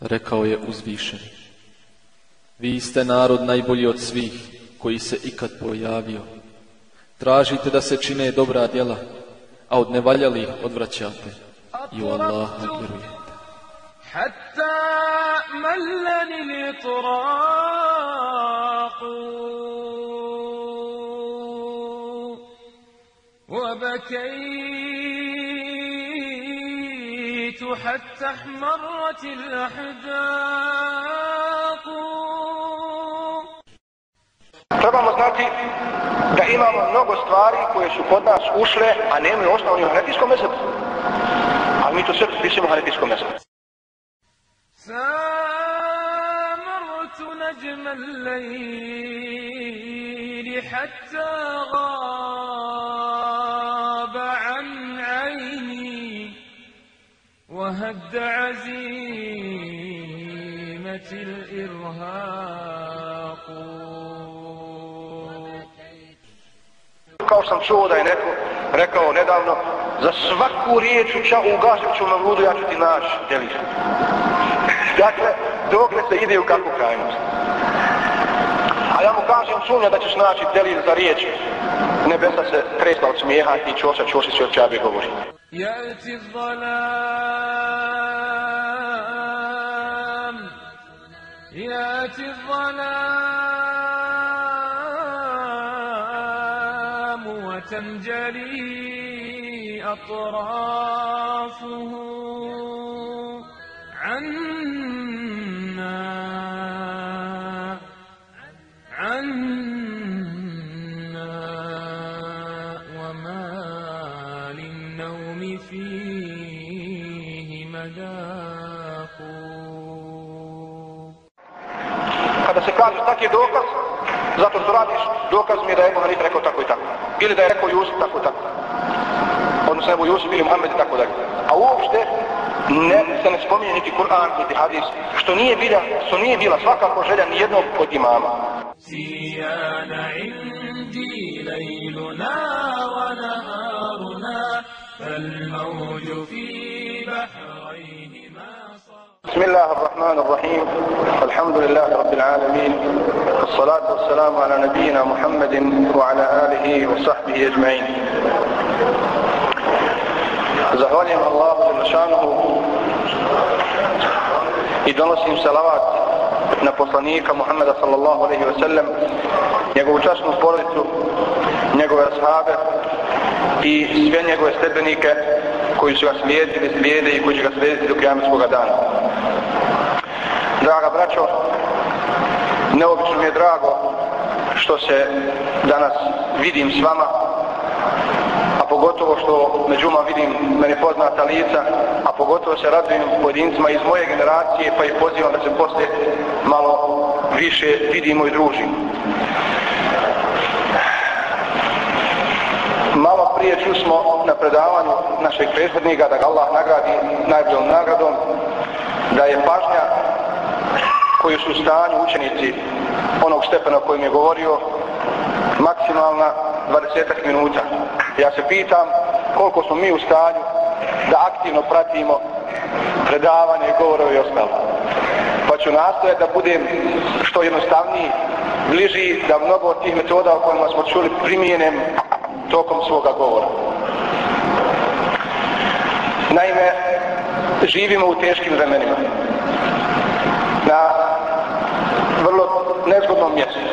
Rekao je uzvišeni. Vi ste narod najbolji od svih koji se ikad pojavio. Tražite da se čine dobra djela, a od nevaljali odvraćate i u Allaha vjerujete. حتى ملني الإطراق وبكيت حتى احمرت الأحداق Trebamo znati da imamo mnogo stvari koje su kod nas ušle, a nemaju osnovni u hanetijskom mesebu. Ali mi to sve pripisimo hanetijskom mesebu. سامرت نجم الليل حتى غاب وهد عزيمة الإرهاق Kao sam čuo da je neko rekao nedavno, za svaku riječ u ča ugasit ću na ludu, ja ću ti naći deliš. dakle, dokle se ide u kakvu krajnost. A ja mu kažem sumnja da ćeš naći delil za riječ. Nebesa se tresla od smijeha i čoša čoši se od čabe govori. يأتي الظلام أطرافه عنا عنا وما للنوم فيه مذاق Kada se kaže tak je dokaz, zato što radiš, dokaz mi je da je Ebu Hanif rekao tako i tako. Ili da je rekao Jusuf tako i tako. Odnosno Ebu Jusuf ili Muhammed i tako dalje. A uopšte ne, se ne spominje niti Kur'an, niti hadis, što nije bila, što nije bila svakako želja ni jednog od imama. سيان عندي ليلنا ونهارنا فالموج في بحريهما صار بسم الله الرحمن الرحيم الحمد لله رب العالمين والصلاة والسلام على نبينا محمد وعلى آله وصحبه أجمعين Zahvaljujem Allahu Đelešanuhu i donosim salavat na poslanika Muhammeda sallallahu alaihi wa sallam, njegovu časnu porodicu, njegove ashabe i sve njegove stebenike koji su ga slijedili, slijede i koji će ga slijediti do kijametskog dana. Draga braćo, neobično mi je drago što se danas vidim s vama, pogotovo što međuma vidim meni poznata lica, a pogotovo se radujem pojedincima iz moje generacije, pa ih pozivam da se poslije malo više vidimo i družimo. Malo prije čusmo na predavanju našeg prethodnika da ga Allah nagradi najboljom nagradom, da je pažnja koju su u stanju učenici onog stepena kojim je govorio maksimalna 20 minuta. Ja se pitam koliko smo mi u stanju da aktivno pratimo predavanje, govorove i ostalo. Pa ću nastojati da budem što jednostavniji, bliži da mnogo od tih metoda o kojima smo čuli primijenem tokom svoga govora. Naime, živimo u teškim vremenima. Na vrlo nezgodnom mjestu.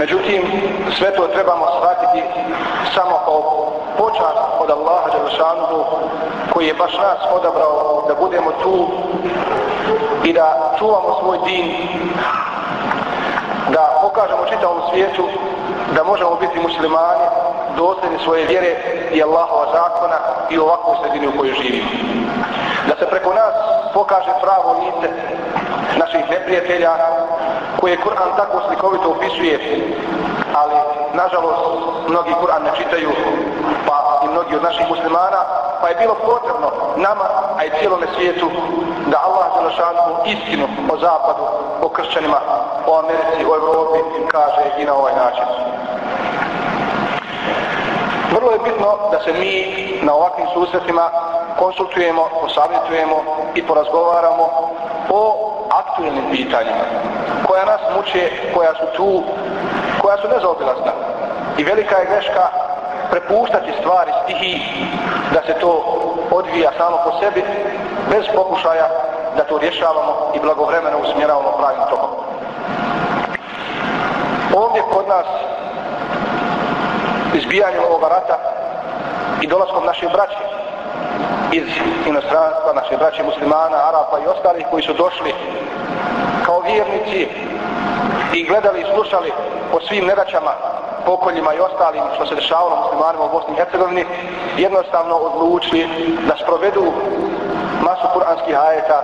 Međutim, sve to trebamo shvatiti samo kao počast od Allaha Đelešanuhu koji je baš nas odabrao da budemo tu i da čuvamo svoj din, da pokažemo čitavom svijetu da možemo biti muslimani, dosljedni svoje vjere i Allahova zakona i ovakvoj sredini u kojoj živimo. Da se preko nas pokaže pravo lice naših neprijatelja koje Kur'an tako slikovito opisuje, ali nažalost mnogi Kur'an ne čitaju, pa i mnogi od naših muslimana, pa je bilo potrebno nama, a i cijelome svijetu, da Allah Đelešanu istinu o zapadu, o kršćanima, o Americi, o Evropi kaže i na ovaj način. Vrlo je bitno da se mi na ovakvim susretima konsultujemo, posavjetujemo i porazgovaramo o aktuelnim pitanjima koja nas muče, koja su tu, koja su nezaobilazna. I velika je greška prepuštati stvari stihi da se to odvija samo po sebi bez pokušaja da to rješavamo i blagovremeno usmjeravamo pravim tokom. Ovdje kod nas izbijanjem ovoga rata i dolaskom naše braće iz inostranstva, naše braće muslimana, Arapa i ostalih koji su došli kao vjernici i gledali i slušali o svim nedaćama, pokoljima i ostalim što se dešavalo muslimanima u Bosni i Hercegovini, jednostavno odlučili da sprovedu masu kuranskih ajeta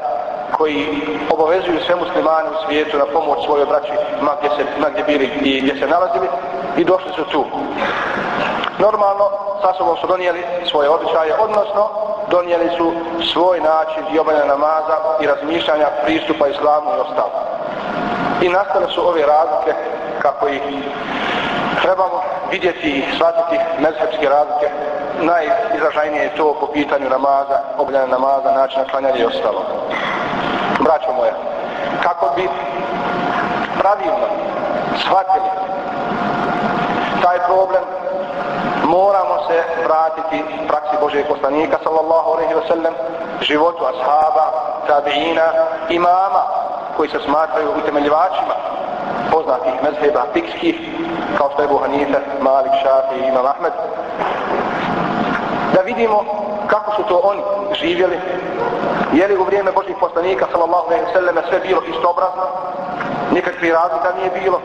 koji obavezuju sve muslimane u svijetu na pomoć svojoj braći ma gdje, se, ma gdje bili i gdje se nalazili i došli su tu. Normalno, sa sobom su donijeli svoje običaje, odnosno donijeli su svoj način i namaza i razmišljanja pristupa islamu i ostalo. I nastale su ove razlike kako ih trebamo vidjeti i shvatiti mezhepske razlike. Najizražajnije je to po pitanju namaza, obljanja namaza, načina klanjanja i ostalo. Braćo moja, kako bi pravilno shvatili taj problem, moramo se vratiti praksi Božeg poslanika sallallahu alaihi wa sallam, životu ashaba, tabiina, imama koji se smatraju utemeljivačima poznatih mezheba fikskih kao što je Ebu Hanife, Malik, Šafi i Imam Ahmed. Da vidimo kako su to oni živjeli je li u vrijeme Božih poslanika sallallahu alaihi sallam sve bilo istobrazno nikakvi razlika nije bilo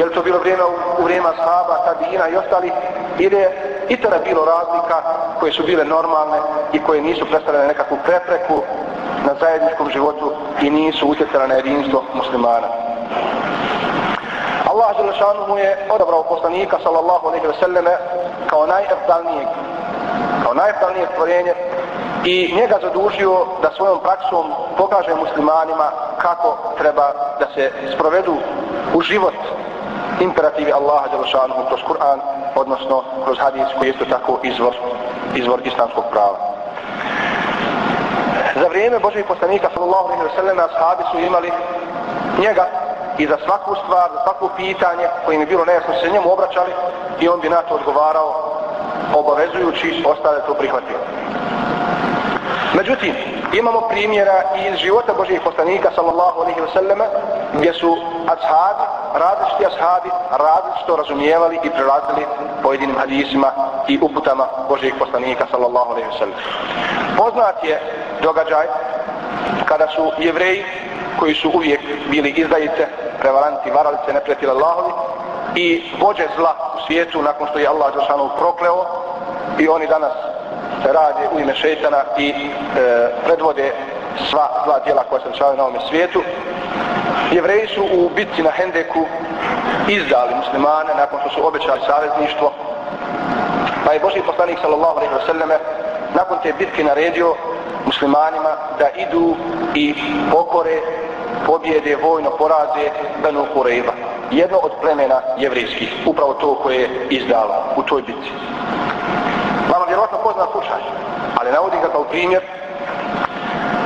je li to bilo vrijeme u, u vrijeme ashaba, tabina i ostali ili je i tada bilo razlika koje su bile normalne i koje nisu predstavljene nekakvu prepreku na zajedničkom životu i nisu utjecale na jedinstvo muslimana. Allah Đelešanu mu je odabrao poslanika sallallahu alaihi ve selleme kao najeftalnijeg kao najeftalnije stvorenje i njega zadužio da svojom praksom pokaže muslimanima kako treba da se sprovedu u život imperativi Allaha Đelšanuhu kroz Kur'an odnosno kroz hadis koji je isto tako izvor, izvor islamskog prava. Za vrijeme Božih poslanika sallallahu alaihi wa sallam ashabi su imali njega i za svaku stvar, za svaku pitanje koje im je bilo nejasno se njemu obraćali i on bi na to odgovarao obavezujući ostale to prihvatio. Međutim, imamo primjera iz života Božih poslanika sallallahu alaihi wasallam gdje su ashabi, različiti ashabi, različito razumijevali i prelazili pojedinim hadisima i uputama Božih poslanika sallallahu alaihi wasallam. Poznat je događaj kada su jevreji koji su uvijek bili izdajice, prevaranti, varalice, neprijatelji Allahovi i vođe zla u svijetu nakon što je Allah Đelšanu prokleo i oni danas rade u ime šeitana i e, predvode sva dva djela koja se dešavaju na ovome svijetu. Jevreji su u bitci na Hendeku izdali muslimane nakon što su obećali savezništvo. Pa je Boži poslanik sallallahu alaihi wa sallame nakon te bitke naredio muslimanima da idu i pokore, pobjede, vojno poraze Benu Kurejba. Jedno od plemena jevrijskih, upravo to koje je izdala u toj bitci. Vama vjerojatno pozna slučaj, ali navodim ga kao primjer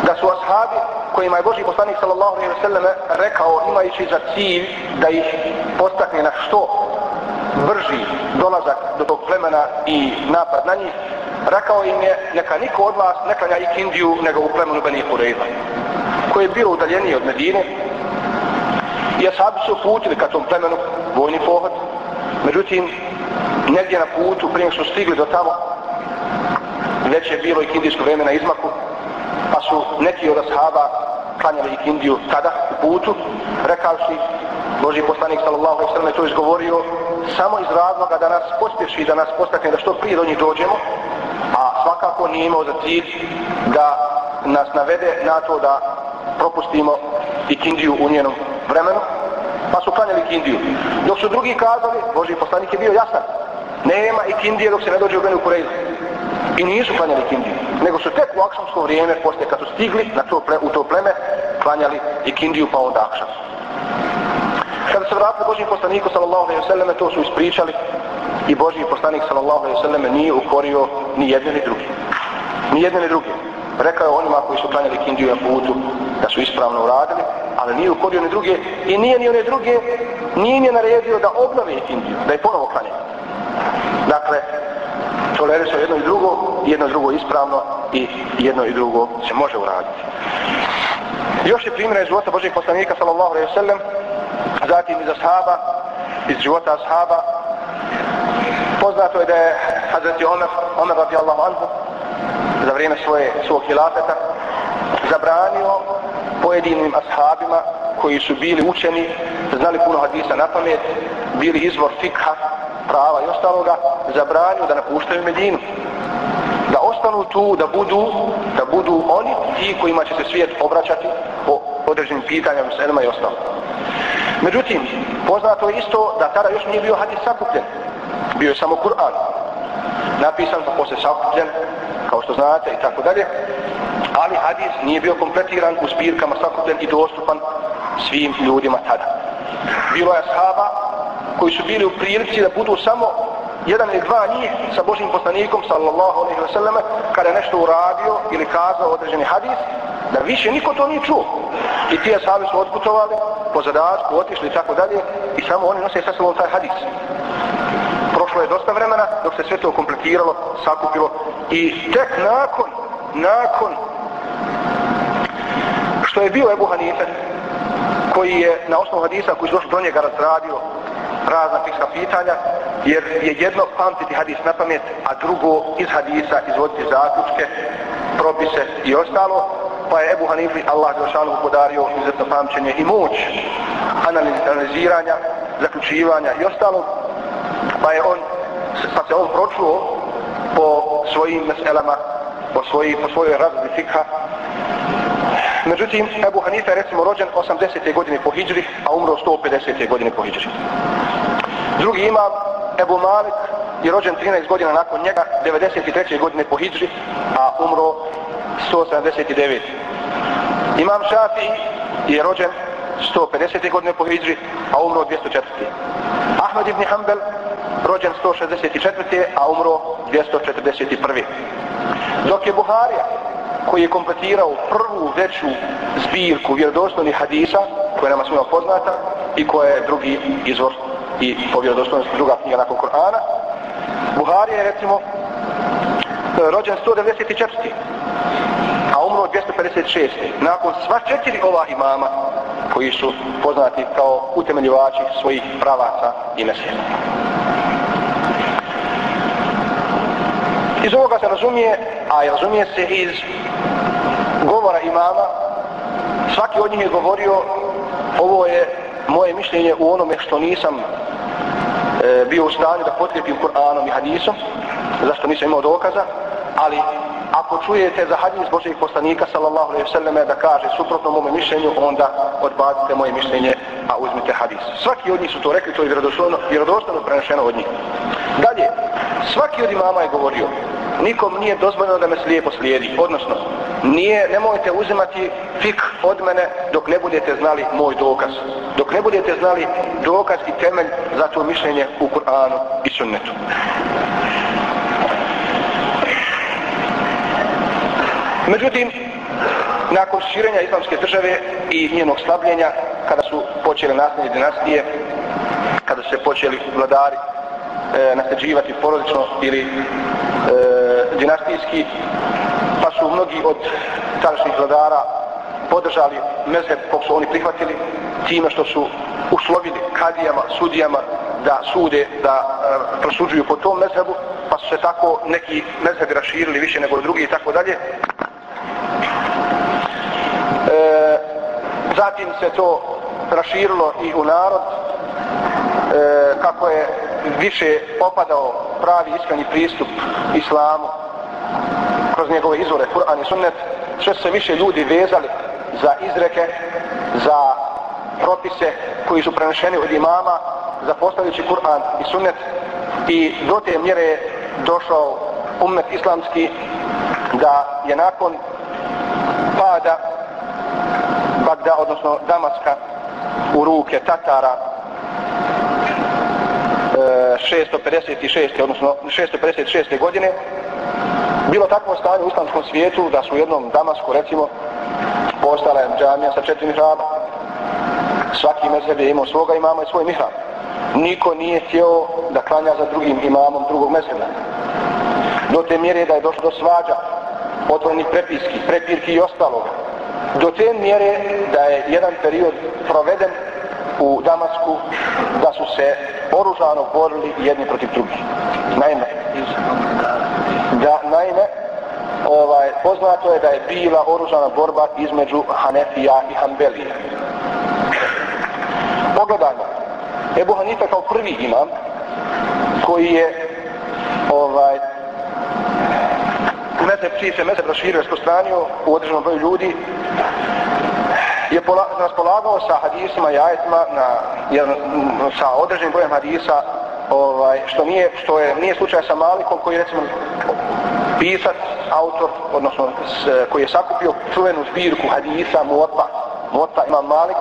da su ashabi kojima je Boži poslanik sallallahu alaihi wa sallam rekao imajući za cilj da ih postakne na što brži dolazak do tog plemena i napad na njih, rekao im je neka niko od vas ne klanja ikindiju nego u plemenu Beni Hureyla koje je bilo udaljenije od Medine i ashabi su uputili ka tom plemenu vojni pohod. Međutim negdje na putu prije su stigli do tamo već je bilo ikindijsko vreme na izmaku pa su neki od ashaba klanjali ikindiju tada u putu rekavši Boži poslanik sallallahu alaihi sallam je to izgovorio samo iz razloga da nas pospješi da nas postakne da što prije do njih dođemo a svakako nije imao za cilj da nas navede na to da propustimo ikindiju u njenom vremenu pa su klanjali ikindiju dok su drugi kazali Boži poslanik je bio jasan. Nema ikindije dok se ne dođe u Benu Kurejzu. i nisu klanjali ikindiju nego su tek u akšamsko vrijeme poslije kad su stigli na to ple, u to pleme klanjali ikindiju pa onda akšam. Kada se vratili Božim poslaniku sallallahu alaihi sallam to su ispričali i Božji poslanik sallallahu alaihi sallam nije ukorio ni jedne ni drugi Ni jedne ni druge. Rekao je onima koji su klanjali kindiju na putu da su ispravno uradili, ali nije ukorio ni druge i nije ni one druge, nije im je naredio da obnove Indiju, da je ponovo klanjaju. Dakle, tolerisao jedno i drugo, jedno i drugo ispravno i jedno i drugo se može uraditi. Još je primjera iz života Božih poslanika sallallahu alaihi sallam, zatim iz ashaba, iz života ashaba. Poznato je da je Hazreti Omer, Omer radijallahu anhu, za vrijeme svoje, svog hilafeta, zabranio pojedinim ashabima koji su bili učeni, znali puno hadisa na pamet, bili izvor fikha, prava i ostaloga, zabranio da napuštaju Medinu. Da ostanu tu, da budu, da budu oni ti kojima će se svijet obraćati po određenim pitanjama, selima i ostalo. Međutim, poznato je isto da tada još nije bio hadis sakupljen. Bio je samo Kur'an. Napisan pa posle sakupljen, kao što znate i tako dalje. Ali hadis nije bio kompletiran u spirkama svakodnevno i dostupan svim ljudima tada. Bilo je ashaba koji su bili u prilici da budu samo jedan ili dva njih sa Božim poslanikom sallallahu alaihi wa sallam kada je nešto uradio ili kazao određeni hadis da više niko to nije čuo i ti ashabi su otputovali po zadatku, otišli i tako dalje i samo oni nose sa sobom taj hadis prošlo je dosta vremena dok se sve to kompletiralo, sakupilo i tek nakon nakon što je bio Ebu Hanife koji je na osnovu hadisa koji su došli do njega razradio razna fikska pitanja, jer je jedno pamtiti hadis na pamet, a drugo iz hadisa izvoditi zaključke, propise i ostalo, pa je Ebu Hanifi Allah Đelšanu podario izuzetno pamćenje i moć analiziranja, zaključivanja i ostalo, pa je on, pa se on pročuo po svojim meselama, po, svoji, po svojoj razli fikha, Međutim, Ebu Hanife je recimo rođen 80. godine po Hidžri, a umro 150. godine po Hidžri. Drugi imam, Ebu Malik, je rođen 13 godina nakon njega, 93. godine po Hidžri, a umro 179. Imam Šafi je rođen 150. godine po Hidžri, a umro 204. Ahmed ibn Hanbel, rođen 164. a umro 241. Dok je Buharija, koji je kompletirao prvu veću zbirku vjerodostojnih hadisa, koja je nama svima poznata i koja je drugi izvor i po vjerodostojnosti druga knjiga nakon Korana. Buharija je recimo rođen 194. a umro 256. Nakon sva četiri ova imama koji su poznati kao utemeljivači svojih pravaca i mesija. Iz ovoga se razumije, a razumije se iz govora imama, svaki od njih je govorio, ovo je moje mišljenje u onome što nisam e, bio u stanju da potkrijepim Kur'anom i hadisom, zašto nisam imao dokaza, ali ako čujete za hadis Božeg poslanika sallallahu alejhi ve selleme da kaže suprotno mome mišljenju, onda odbacite moje mišljenje, a uzmite hadis. Svaki od njih su to rekli, to je vjerodostojno, vjerodostojno prenešeno od njih. Dalje, svaki od imama je govorio, nikom nije dozvoljeno da me slijepo slijedi, odnosno, nije, nemojte uzimati fik od mene dok ne budete znali moj dokaz. Dok ne budete znali dokaz i temelj za to mišljenje u Kur'anu i sunnetu. Međutim, nakon širenja islamske države i njenog slabljenja, kada su počele nasljednje dinastije, kada su se počeli vladari e, nasljeđivati porodično ili e, dinastijski, pa su mnogi od tadašnjih vladara podržali mezheb kog su oni prihvatili time što su uslovili kadijama, sudijama da sude, da e, prosuđuju po tom mezhebu, pa su se tako neki mezhebi raširili više nego drugi i tako dalje. E, zatim se to raširilo i u narod e, kako je više opadao pravi iskreni pristup islamu kroz njegove izvore Kur'an i Sunnet sve se više ljudi vezali za izreke za propise koji su prenešeni od imama za postavljajući Kur'an i Sunnet i do te mjere došao umet islamski da je nakon pada Bagda, odnosno Damaska u ruke Tatara e, 656. odnosno 656. godine bilo takvo stanje u islamskom svijetu da su u jednom Damasku recimo postala je džamija sa četiri mihraba. Svaki mezheb je imao svoga imama i svoj mihrab. Niko nije htio da klanja za drugim imamom drugog mezheba. Do te mjere da je došlo do svađa, otvorenih prepiski, prepirki i ostaloga Do te mjere da je jedan period proveden u Damasku da su se oružano borili jedni protiv drugih. Naime, da, naime, ovaj, poznato je da je bila oružana borba između Hanefija i Hanbelija. Pogledajmo, Ebu Hanife kao prvi imam, koji je ovaj, mezeb, čiji se mezeb raširio, rasprostranio u određenom broju ljudi, je pola, raspolagao sa hadisima i ajetima na, jer, sa određenim brojem hadisa ovaj, što nije što je nije slučaj sa Malikom koji recimo pisac, autor, odnosno s, koji je sakupio čuvenu zbirku hadisa Muota. Muota ima Malik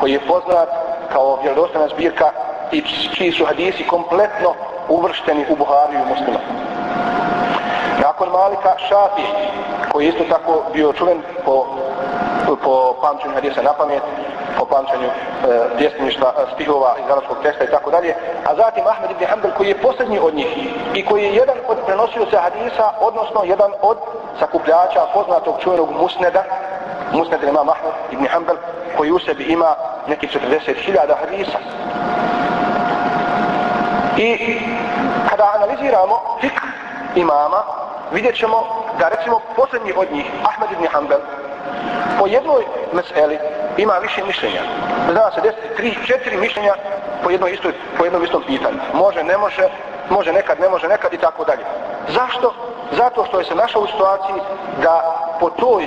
koji je poznat kao vjerodostojna zbirka i čiji su hadisi kompletno uvršteni u Buhariju i Muslima. Nakon Malika Šafi, koji je isto tako bio čuven po, po pamćenju hadisa na pamet, po pamćenju e, djesništva, e, stihova iz arabskog teksta i tako dalje, a zatim Ahmed ibn Hanbel koji je posljednji od njih i koji je jedan od prenosioca hadisa, odnosno jedan od sakupljača poznatog čuvenog musneda, musned ima Ahmed ibn Hanbel, koji u sebi ima nekih 40.000 hadisa. I kada analiziramo fikr imama, vidjet ćemo da recimo posljednji od njih, Ahmed ibn Hanbel, po jednoj meseli ima više mišljenja. Zna se desiti tri, četiri mišljenja po jednoj istoj, po jednom istom pitanju. Može, ne može, može nekad, ne može nekad i tako dalje. Zašto? Zato što je se našao u situaciji da po toj,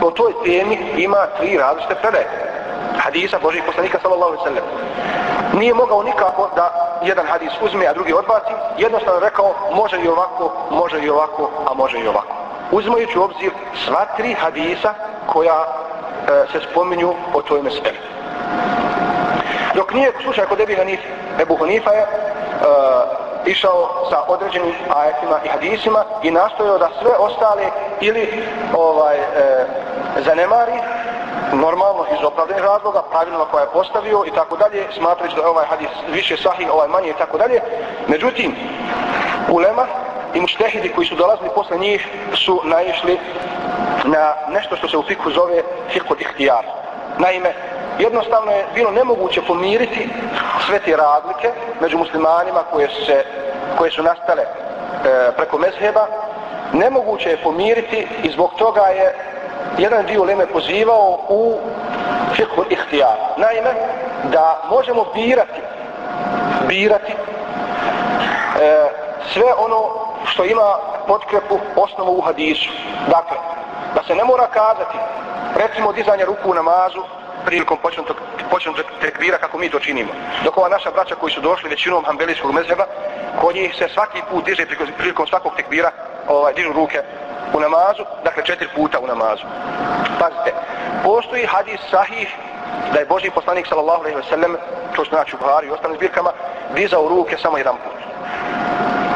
po toj temi ima tri različite predaje. Hadisa Božih poslanika sallallahu alaihi sallam. Nije mogao nikako da jedan hadis uzme, a drugi odbaci. Jednostavno rekao, može i ovako, može i ovako, a može i ovako. Uzmajući u obzir sva tri hadisa koja e, se spominju o toj meseli. Dok nije slučaj kod Ebi Hanif, Ebu Hanifa je e, išao sa određenim ajetima i hadisima i nastojao da sve ostale ili ovaj e, zanemari normalno iz opravdanih razloga, pravilno koja je postavio i tako dalje, smatrajući da je ovaj hadis više sahih, ovaj manje i tako dalje. Međutim, ulema i muštehidi koji su dolazili posle njih su naišli na nešto što se u fiku zove fiku ihtijar. Naime, jednostavno je bilo nemoguće pomiriti sve te razlike među muslimanima koje, se, koje su nastale e, preko mezheba. Nemoguće je pomiriti i zbog toga je jedan dio leme pozivao u fikhu ihtijar. Naime, da možemo birati birati e, sve ono što ima potkrepu osnovu u hadisu. Dakle, da se ne mora kazati, recimo dizanje ruku u namazu, prilikom početnog tekbira kako mi to činimo. Dok ova naša braća koji su došli većinom hambelijskog mezheba, kod njih se svaki put diže prilikom svakog tekbira, ovaj, dižu ruke u namazu, dakle četiri puta u namazu. Pazite, postoji hadis sahih da je Boži poslanik sallallahu alaihi ve sellem, to što znači u Buhari i ostalim zbirkama, dizao ruke samo jedan put.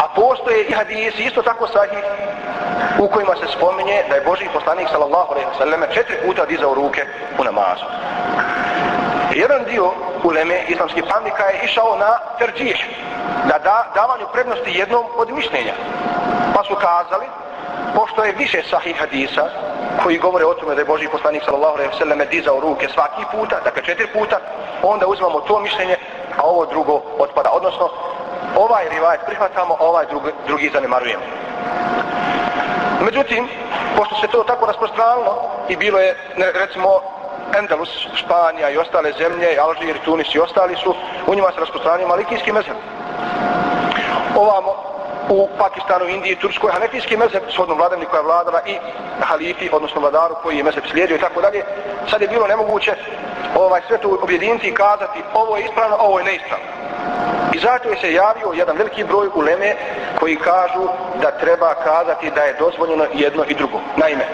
A postoje i hadisi isto tako sahih u kojima se spominje da je Boži poslanik sallallahu alaihi ve sellem četiri puta dizao ruke u namazu. Jedan dio uleme islamskih pamnika je išao na terđih, da da davanju prednosti jednom od mišljenja. Pa su kazali, pošto je više sahih hadisa koji govore o tome da je Boži poslanik sallallahu alejhi ve selleme dizao ruke svaki puta, dakle četiri puta, onda uzmamo to mišljenje, a ovo drugo otpada. Odnosno, ovaj rivajet prihvatamo, ovaj drugi, drugi zanemarujemo. Međutim, pošto se to tako rasprostranilo i bilo je, recimo, Endalus, Španija i ostale zemlje, Alžir, Tunis i ostali su, u njima se rasprostranio malikijski mezheb. Ovamo, u Pakistanu, Indiji, Turskoj, hanefijski mezheb, shodno vladavni koja je vladala i halifi, odnosno vladaru koji je mezheb slijedio i tako dalje, sad je bilo nemoguće ovaj, sve to objediniti i kazati ovo je ispravno, ovo je neispravno. I zato je se javio jedan veliki broj uleme koji kažu da treba kazati da je dozvoljeno jedno i drugo. Naime,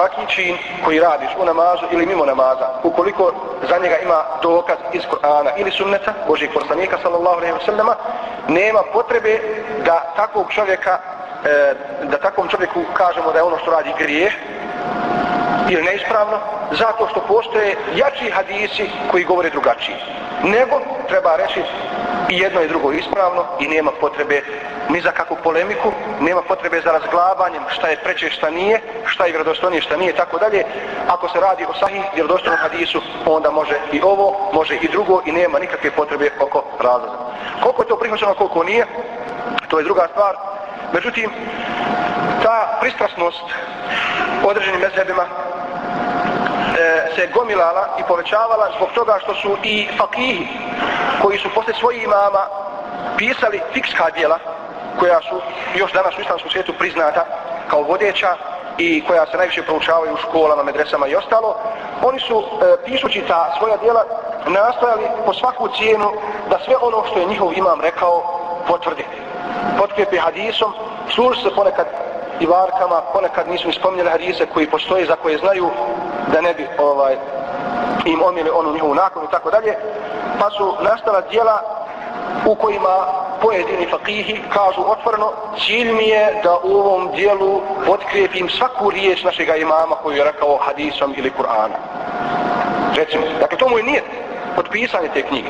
svaki čin koji radiš u namazu ili mimo namaza, ukoliko za njega ima dokaz iz Korana ili sunneta, Božih poslanika sallallahu alaihi wa sallama, nema potrebe da takvog čovjeka e, da takvom čovjeku kažemo da je ono što radi grije ili neispravno, zato što postoje jači hadisi koji govore drugačije. Nego treba reći i jedno i drugo ispravno i nema potrebe ni za kakvu polemiku, nema potrebe za razglavanjem šta je preče, šta nije, šta je vjerodostojnije, šta nije, tako dalje. Ako se radi o sahih vjerodostojnom hadisu, onda može i ovo, može i drugo i nema nikakve potrebe oko razloga. Koliko je to prihvaćeno, koliko nije, to je druga stvar. Međutim, ta pristrasnost određenim mezhebima E, se gomilala i povećavala zbog toga što su i fakihi koji su posle svojih imama pisali fikska dijela koja su još danas u islamskom svijetu priznata kao vodeća i koja se najviše proučavaju u školama, medresama i ostalo, oni su, e, pišući ta svoja dijela, nastojali po svaku cijenu da sve ono što je njihov imam rekao potvrdi. Potkrijepi hadisom, služi se ponekad i varkama, ponekad nisu ni spominjali hadise koji postoje za koje znaju da ne bi ovaj im omijeli onu njihovu nakon i tako dalje, pa su nastala dijela u kojima pojedini fakihi kažu otvoreno cilj mi je da u ovom dijelu potkrijepim svaku riječ našega imama koju je rekao hadisom ili Kur'ana. Recimo, dakle to mu je nijet potpisanje te knjige.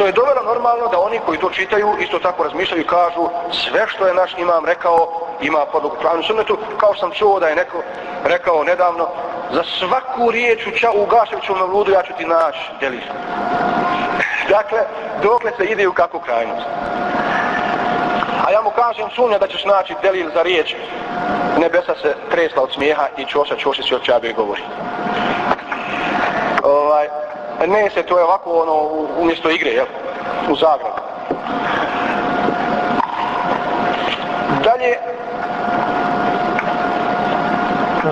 Što je dovelo normalno da oni koji to čitaju isto tako razmišljaju i kažu sve što je naš imam rekao ima podlogu pravnu sunnetu, kao sam čuo da je neko rekao nedavno za svaku riječ u, ča, u Gaševićovom ludu ja ću ti naći deliš. dakle, dokle se ide u kakvu krajnost. A ja mu kažem sumnja da ćeš naći delil za riječ. Nebesa se tresla od smijeha i čoša čoši se od čabe govori. Pa ne se, to je ovako ono umjesto igre, jel? U Zagrebu. Dalje,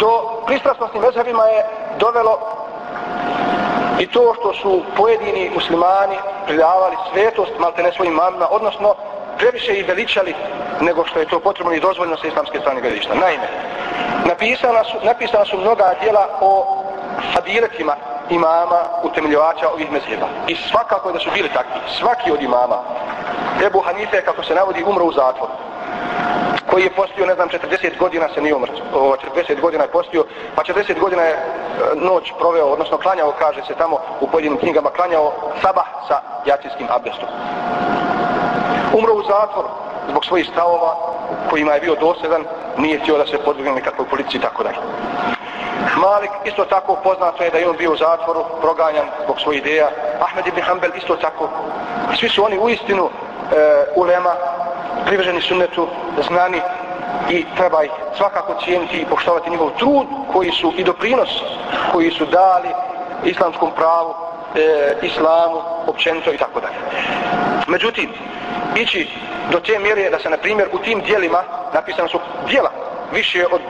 do pristrasnosti mezhebima je dovelo i to što su pojedini muslimani pridavali svetost malte ne svojim mamima, odnosno previše i veličali nego što je to potrebno i dozvoljno sa islamske strane gledišta. Naime, napisana su, napisana su mnoga djela o fadiletima imama utemeljivača ovih mezheba. I svakako da su bili takvi, svaki od imama. Ebu Hanife, kako se navodi, umro u zatvoru koji je postio, ne znam, 40 godina se nije umrt, 40 godina je postio, pa 40 godina je e, noć proveo, odnosno klanjao, kaže se tamo u pojedinim knjigama, klanjao sabah sa jacijskim abdestom. Umro u zatvor zbog svojih stavova, kojima je bio dosedan, nije htio da se podvrgne nekakvoj policiji i tako dalje. Malik isto tako poznato je da je on bio u zatvoru, proganjan zbog svojih ideja. Ahmed ibn Hanbel isto tako. Svi su oni u istinu e, ulema, privrženi sunnetu, znani i treba ih svakako cijeniti i poštovati njihov trud koji su i doprinos koji su dali islamskom pravu, e, islamu, općenito i tako dalje. Međutim, ići do te mjere da se, na primjer, u tim dijelima napisano su dijela više od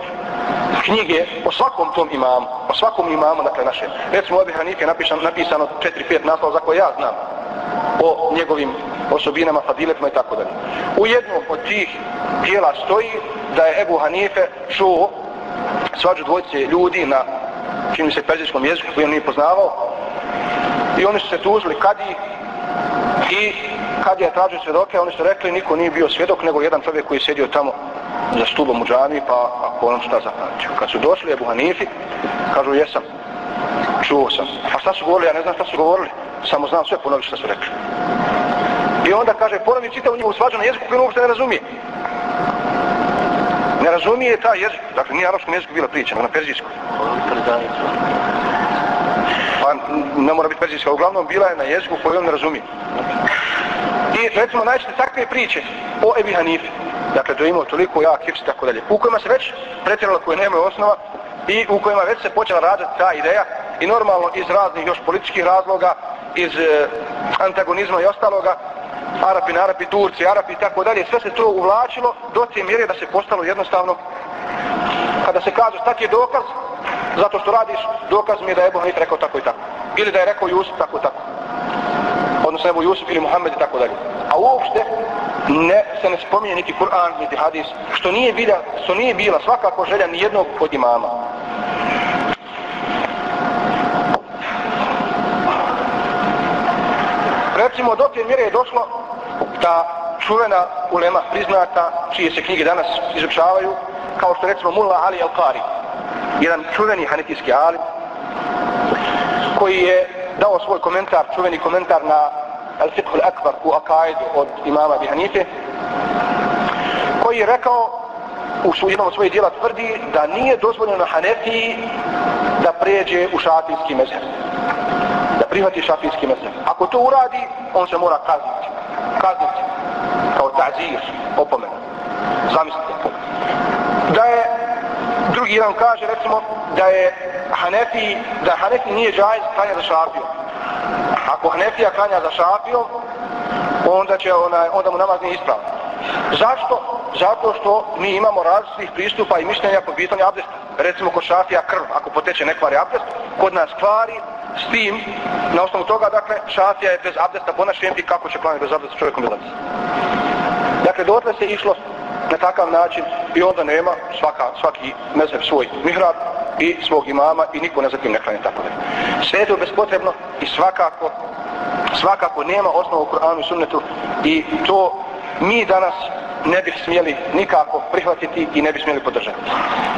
knjige o svakom tom imamu, o svakom imamu, dakle naše. Recimo, Abi Hanife napisano, napisano 4-5 naslova za koje ja znam o njegovim osobinama, fadiletima i tako dalje. U jednom od tih dijela stoji da je Ebu Hanife čuo svađu dvojice ljudi na čini se perzijskom jeziku koji on nije poznavao i oni su se tužili kadi i kad je tražio svjedoke, oni su rekli niko nije bio svjedok nego jedan čovjek koji je sjedio tamo za stubom u džami, pa ako on šta zapamćio. Kad su došli Ebu Hanifi, kažu jesam, čuo sam. A šta su govorili, ja ne znam šta su govorili, samo znam sve ponovi šta su rekli. I onda kaže, ponovi čitav njihovu svađu na jeziku koji uopšte ne razumije. Ne razumije ta jezik, dakle nije arabskom jeziku bila priča, na perzijskom. Pa ne mora biti perzijska, uglavnom bila je na jeziku koju on ne razumije. I recimo najčešće takve priče o Ebi Hanifi, dakle to je imao toliko jak hips i tako dalje, u kojima se već pretjeralo koje nemaju osnova i u kojima već se počela raditi ta ideja i normalno iz raznih još političkih razloga, iz e, antagonizma i ostaloga, Arapi, Arapi, Turci, Arapi i tako dalje, sve se to uvlačilo do te mjere da se postalo jednostavno kada se kaže tak je dokaz? Zato što radiš, dokaz mi je da je Ebu Hanif rekao tako i tako. Ili da je rekao Jusuf tako i tako. Odnosno Ebu Jusuf ili Muhammed i tako dalje. A uopšte ne, se ne spominje niti Kur'an, niti hadis, što nije, bila, što nije bila svakako želja ni jednog od imama. Recimo, do te mjere je došlo da čuvena ulema priznata, čije se knjige danas izučavaju, kao što recimo Mullah Ali Al-Qari, jedan čuveni hanetijski alim, koji je dao svoj komentar, čuveni komentar na Al-Fiqh Al-Akbar u Akaidu od imama Abi Hanife, koji je rekao u jednom od svojih dijela tvrdi da nije dozvoljeno Hanefiji da pređe u šafijski mezheb. Da prihvati šafijski mezheb. Ako to uradi, on se mora kazniti. Kazniti. Kao tazir, opomena. Zamislite. Da je, drugi jedan kaže, recimo, da je Hanefi, da Hanefi nije džajz klanja za šafijom. Ako Hanefija klanja za šafijom, onda će onaj, onda mu namaz nije ispravan. Zašto? Zato što mi imamo različitih pristupa i mišljenja po pitanju abdesta. Recimo kod šafija krv, ako poteče ne kvari abdest, kod nas kvari, s tim, na osnovu toga, dakle, šafija je bez abdesta po i kako će klanjati bez abdesta čovjekom bez. Dakle, dotle se išlo na takav način i onda nema svaka, svaki mezheb svoj mihrab i svog imama i niko ne zatim ne klanje tako da. Sve je to bespotrebno i svakako svakako nema osnovu u Kur'anu i sunnetu i to mi danas ne bi smjeli nikako prihvatiti i ne bi smjeli podržati.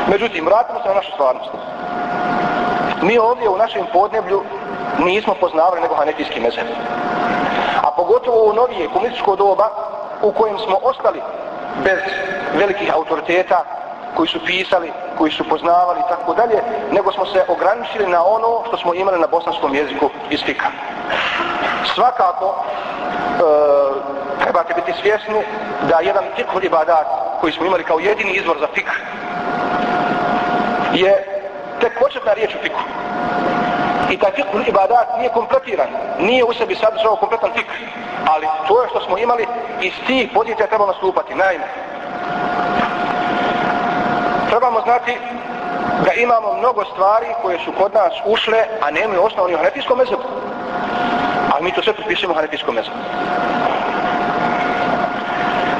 Međutim, vratimo se na našu stvarnost. Mi ovdje u našem podneblju nismo poznavali nego hanetijski mezheb. A pogotovo u novije komunističko doba u kojem smo ostali bez velikih autoriteta koji su pisali, koji su poznavali i tako dalje, nego smo se ograničili na ono što smo imali na bosanskom jeziku iz fika. Svakako, e, trebate biti svjesni da jedan fikh ibadat koji smo imali kao jedini izvor za fik je tek početna riječ u fiku. I taj fikh ibadat nije kompletiran, nije u sebi sadržao kompletan fikh, ali to je što smo imali iz tih pozicija treba nastupati. Naime, trebamo znati da imamo mnogo stvari koje su kod nas ušle, a nemaju osnovni u hanefijskom mezebu. A mi to sve pripisujemo hanefijskom mezebu.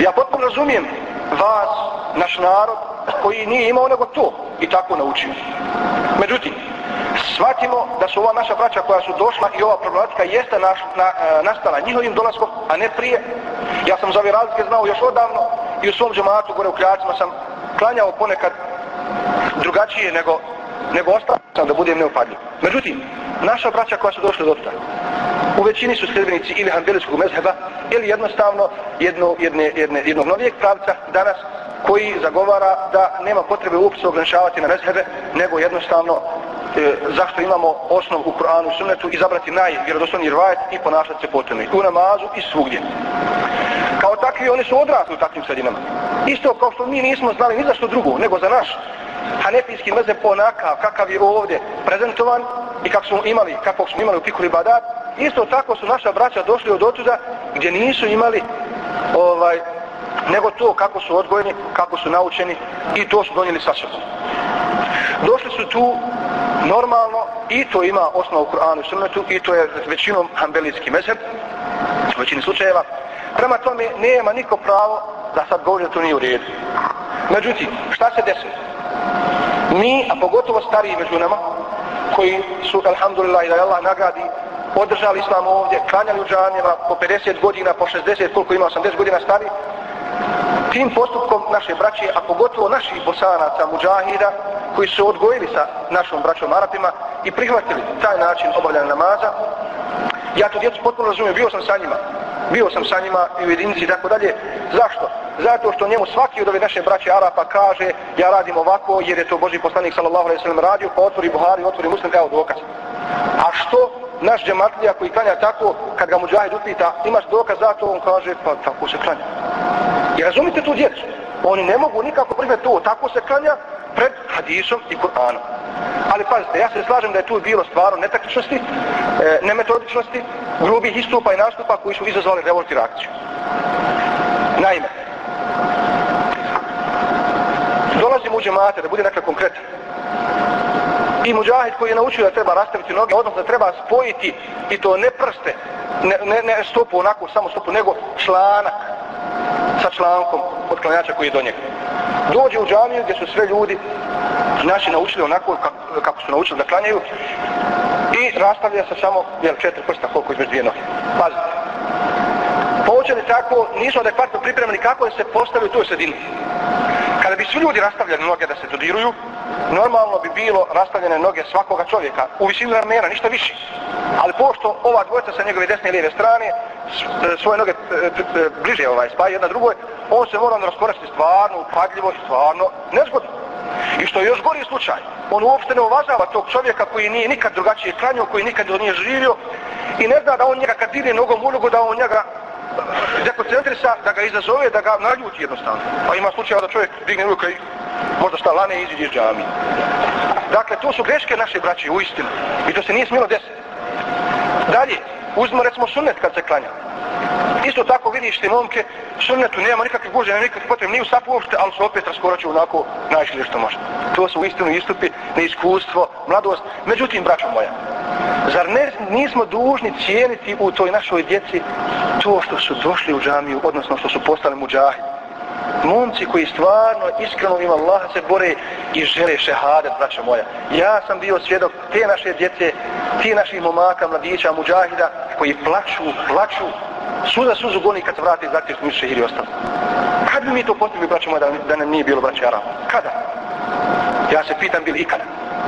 Ja potpuno razumijem vas, naš narod, koji nije imao nego to i tako naučio. Međutim, shvatimo da su ova naša braća koja su došla i ova problematika jeste naš, na, e, nastala njihovim dolaskom, a ne prije. Ja sam za ove razlike znao još odavno i u svom džematu gore u Kljacima sam klanjao ponekad drugačije nego, nego ostalo sam da budem neupadljiv. Međutim, naša braća koja su došla do tada, u većini su sljedbenici ili hanbelijskog mezheba ili jednostavno jedno, jedne, jedne, jednog novijeg pravca danas koji zagovara da nema potrebe uopće ograničavati na mezhebe nego jednostavno e, zašto imamo osnov u Kur'anu i sunnetu izabrati najvjerodostojni rivajet i ponašati se potrebno u namazu i svugdje. Kao takvi oni su odrasli u takvim sredinama. Isto kao što mi nismo znali ni za što drugo nego za naš hanefijski mezheb onakav kakav je ovdje prezentovan i kak smo imali, kakvog smo imali u Fikuri Badat, isto tako su naša braća došli od otuda gdje nisu imali ovaj nego to kako su odgojeni, kako su naučeni i to su donijeli sa sobom. Došli su tu normalno i to ima osnovu Kur'anu i Sunnetu i to je većinom hambelijski mezheb u većini slučajeva. Prema tome nema niko pravo da sad govori da to nije u redu. Međutim, šta se desi? Mi, a pogotovo stariji među nama, koji su, alhamdulillah, i da je Allah nagradi, održali islam ovdje, klanjali u džanjeva po 50 godina, po 60, koliko ima 80 godina stari, tim postupkom naše braće, a pogotovo naših bosanaca, muđahida, koji su odgojili sa našom braćom Arapima i prihvatili taj način obavljanja namaza, ja to djecu potpuno razumijem, bio sam sa njima, bio sam sa njima i u jedinici i tako dalje. Zašto? Zato što njemu svaki od ove naše braće Arapa kaže ja radim ovako jer je to Boži poslanik sallallahu alaihi sallam radio pa otvori Buhari, otvori Muslim, evo dokaz. A što naš džematlija koji klanja tako, kad ga muđahid upita, imaš dokaz za to, on kaže, pa tako se klanja. I razumite tu djecu? Oni ne mogu nikako prihvatiti to, tako se klanja pred hadisom i Kur'anom. Ali pazite, ja se slažem da je tu bilo stvarno netaktičnosti, e, nemetodičnosti, grubih istupa i nastupa koji su izazvali revolt i reakciju. Naime, dolazimo u džemate, da bude nekako konkretan. I muđahid koji je naučio da treba rastaviti noge, odnosno da treba spojiti i to ne prste, ne, ne, ne stopu onako, samo stopu, nego članak sa člankom od klanjača koji je do njega. Dođe u džamiju gdje su sve ljudi naši naučili onako kako, kako su naučili da klanjaju i rastavlja se samo jel, četiri prsta koliko između dvije noge. Pazite. Hoće tako, nisu adekvatno pripremani kako da se postavi u toj sredini. Kada bi svi ljudi rastavljali noge da se dodiruju, normalno bi bilo rastavljene noge svakoga čovjeka u visinu ramena, ništa više. Ali pošto ova dvojica sa njegove desne i lijeve strane e, svoje noge e, e, bliže ovaj spaje jedna drugoj, on se mora rasporesti stvarno upadljivo i stvarno nezgodno. I što je još gori slučaj, on uopšte ne uvažava tog čovjeka koji nije nikad drugačije klanio, koji nikad nije živio i ne zna da on njega kad dine nogom ulogu, da on njega dekoncentrisa, da ga izazove, da ga naljuti jednostavno. Pa ima slučaja da čovjek digne ruka i možda šta lane i iziđe iz džami. Dakle, to su greške naše braće u istinu. I to se nije smjelo desiti. Dalje, Uzmo recimo sunnet kad se klanja. Isto tako vidiš te momke, sunnetu nema nikakve guže, nema nikakve potrebe, nije u sapu uopšte, ali su opet raskoraču onako najšlije što može. To su u istinu istupi, neiskustvo, mladost. Međutim, braćo moja, zar ne, nismo dužni cijeniti u toj našoj djeci to što su došli u džamiju, odnosno što su postali muđahidi? Momci koji stvarno iskreno ima Allaha se bore i žele šehadet, braća moja. Ja sam bio svjedok te naše djece, ti naših momaka, mladića, muđahida, koji plaću, plaću, suza suzu goni kad se vrati iz zaključku u šehir i ostalo. Kad bi mi to postigli, braća moja, da, da nam nije bilo braća Aram? Kada? Ja se pitam, bil ikada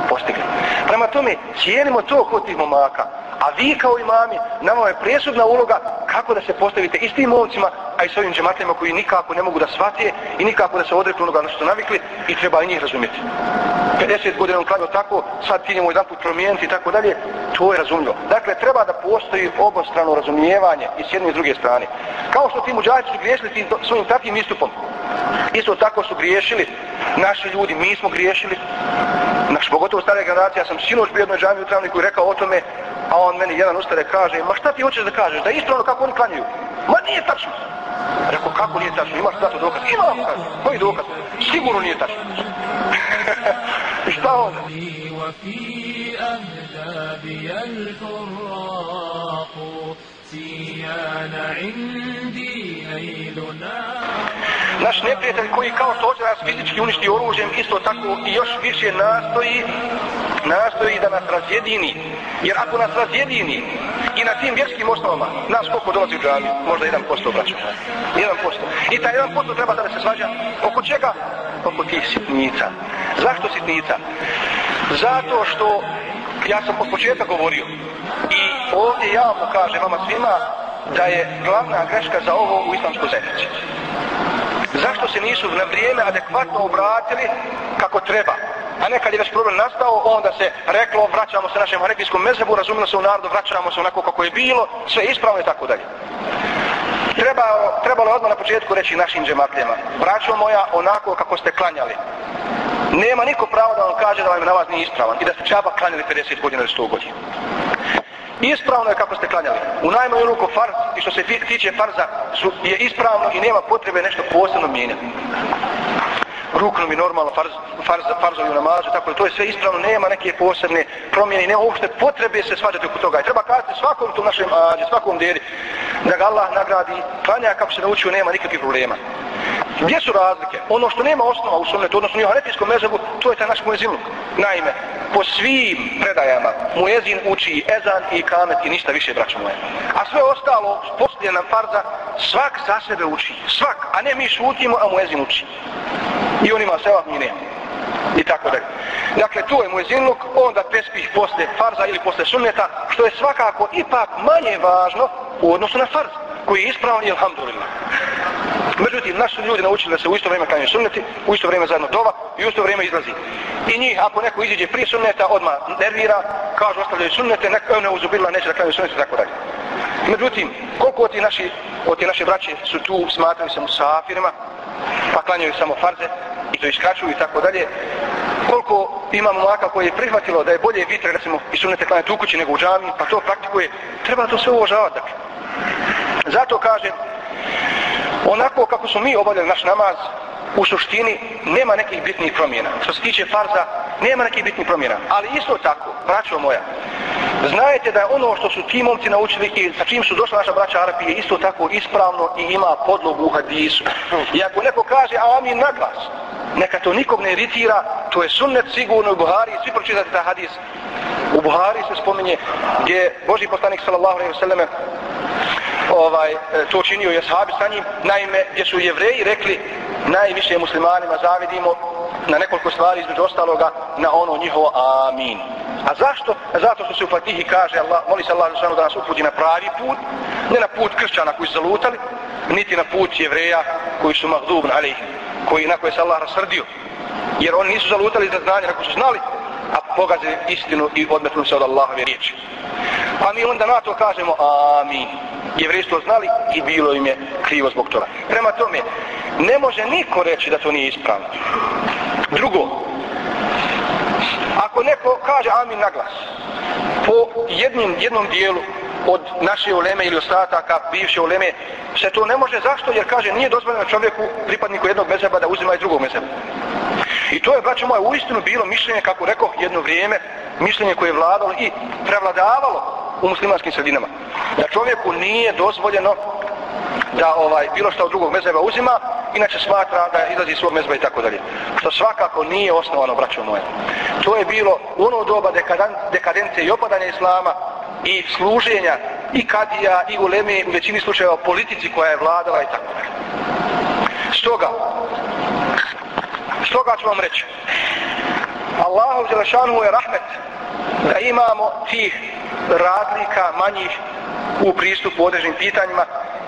postigli. Prema tome, cijenimo to kod tih momaka, a vi kao imami, nama je presudna uloga kako da se postavite i s tim momcima, a i s ovim džematima koji nikako ne mogu da shvatije i nikako da se odreknu onoga na što navikli i treba i njih razumjeti. 50 godina on klanio tako, sad ti njemu jedan put promijeniti i tako dalje, to je razumljivo. Dakle, treba da postoji obostrano razumijevanje i s jedne i druge strane. Kao što ti muđajici su griješili tim svojim takvim istupom, isto tako su griješili naši ljudi, mi smo griješili, naš, pogotovo stare generacije, ja sam sinoć bio jednoj džami u Travniku i rekao o tome, a on meni jedan ustare kaže, ma šta ti hoćeš da kažeš, da je ispravno kako oni klanjaju? Ma nije tačno. Rekao, kako nije tačno, imaš zato dokaz? Imam, kaže, koji dokaz? Sigurno nije tačno. šta onda? وفي أهدابي الفراق سيان عندي ليلنا Naš neprijatelj koji kao što hoće nas fizički uništi oružjem, isto tako i još više nastoji, nastoji da nas razjedini. Jer ako nas razjedini i na tim vjerskim osnovama, nas koliko dolazi u džami, možda 1% braća. 1%. I taj 1% treba da se svađa oko čega? Oko tih sitnica. Zašto sitnica? Zato što ja sam od početka govorio i ovdje ja mu kažem vama svima da je glavna greška za ovo u islamskoj zajednici. Zašto se nisu na vrijeme adekvatno obratili kako treba? A nekad je već problem nastao, onda se reklo, vraćamo se našem hanefijskom mezebu, razumilo se u narodu, vraćamo se onako kako je bilo, sve ispravno i tako dalje. Trebalo, trebalo je odmah na početku reći našim džematljama, braćo moja, onako kako ste klanjali. Nema niko pravo da vam kaže da vam namaz nije ispravan i da ste čaba klanjali 50 godina ili 100 godina. Ispravno je kako ste klanjali. U najmanju ruku farz i što se tiče farza su, je ispravno i nema potrebe nešto posebno mijenjati. Rukno mi normalno farz, farz, farzovi u namazu, tako da to je sve ispravno, nema neke posebne promjene, nema uopšte potrebe se svađati oko toga. I treba kazati svakom tu našem ađe, svakom djeri, da ga Allah nagradi, klanja kako se naučio, nema nikakvih problema. Gdje su razlike? Ono što nema osnova u sunnetu, odnosno u hanetijskom mezabu, to je taj naš muezinluk. Naime, po svim predajama muezin uči ezan i kamet i ništa više, braćo moje. A sve ostalo, poslije nam farza, svak za sebe uči. Svak, a ne mi šutimo, a muezin uči. I on ima sevap, mi nema. I tako dalje. Dakle, tu je muezinluk, onda tespih posle farza ili posle sunneta, što je svakako ipak manje važno u odnosu na farz, koji je ispravan ilhamdulillah. alhamdulillah. Međutim, naši ljudi naučili da se u isto vrijeme klanjaju sunneti, u isto vrijeme zajedno dova i u isto vrijeme izlazi. I njih, ako neko iziđe prije sunneta, odmah nervira, kažu ostavljaju sunnete, neko e, ne uzubila, neće da klanjaju sunnete, tako dalje. Međutim, koliko od ti naši, od ti naše braće su tu smatrali se musafirima, pa klanjaju samo farze i to iskraćuju i tako dalje, koliko imamo mlaka koji je prihvatilo da je bolje vitre, recimo, i sunnete klanjati u kući nego u džami, pa to praktikuje, treba to sve uvožavati, dakle. Zato kažem, onako kako smo mi obavljali naš namaz, u suštini nema nekih bitnih promjena. Što se tiče farza, nema nekih bitnih promjena. Ali isto tako, braćo moja, znajte da je ono što su ti momci naučili i sa čim su došla naša braća Arapije isto tako ispravno i ima podlogu u hadisu. I ako neko kaže, a amin naglas, neka to nikog ne iritira, to je sunnet sigurno u Buhari, svi pročitati ta hadis. U Buhari se spominje gdje Boži poslanik sallallahu alejhi ve selleme ovaj, e, to činio je sahabi sa njim, naime, gdje su jevreji rekli, najviše muslimanima zavidimo na nekoliko stvari između ostaloga na ono njihovo amin. A zašto? Zato što se u Fatihi kaže Allah, moli se Allah da nas uputi na pravi put, ne na put kršćana koji su zalutali, niti na put jevreja koji su mahdubn ali koji na koje se Allah rasrdio. Jer oni nisu zalutali za znanje, ako su znali, a pogaze istinu i odmetnu se od Allahove riječi. Pa mi onda na to kažemo amin. Jevreji to znali i bilo im je krivo zbog toga. Prema tome, ne može niko reći da to nije ispravno. Drugo, ako neko kaže amin na glas, po jednim, jednom dijelu od naše uleme ili ostataka bivše uleme, se to ne može zašto? Jer kaže nije dozvoljeno čovjeku, pripadniku jednog mezeba da uzima i drugog mezeba. I to je, braćo moje, uistinu bilo mišljenje, kako rekao jedno vrijeme, mišljenje koje je vladalo i prevladavalo u muslimanskim sredinama. Da čovjeku nije dozvoljeno da ovaj bilo što od drugog mezeba uzima, inače smatra da izlazi iz svog mezba i tako dalje. Što svakako nije osnovano, braćo moje. To je bilo ono doba dekadence i opadanja islama i služenja i kadija i uleme u većini slučajeva politici koja je vladala i tako dalje. Stoga, stoga ću vam reći, Allahu Đelešanu je rahmet da imamo tih razlika manjih u pristupu određenim pitanjima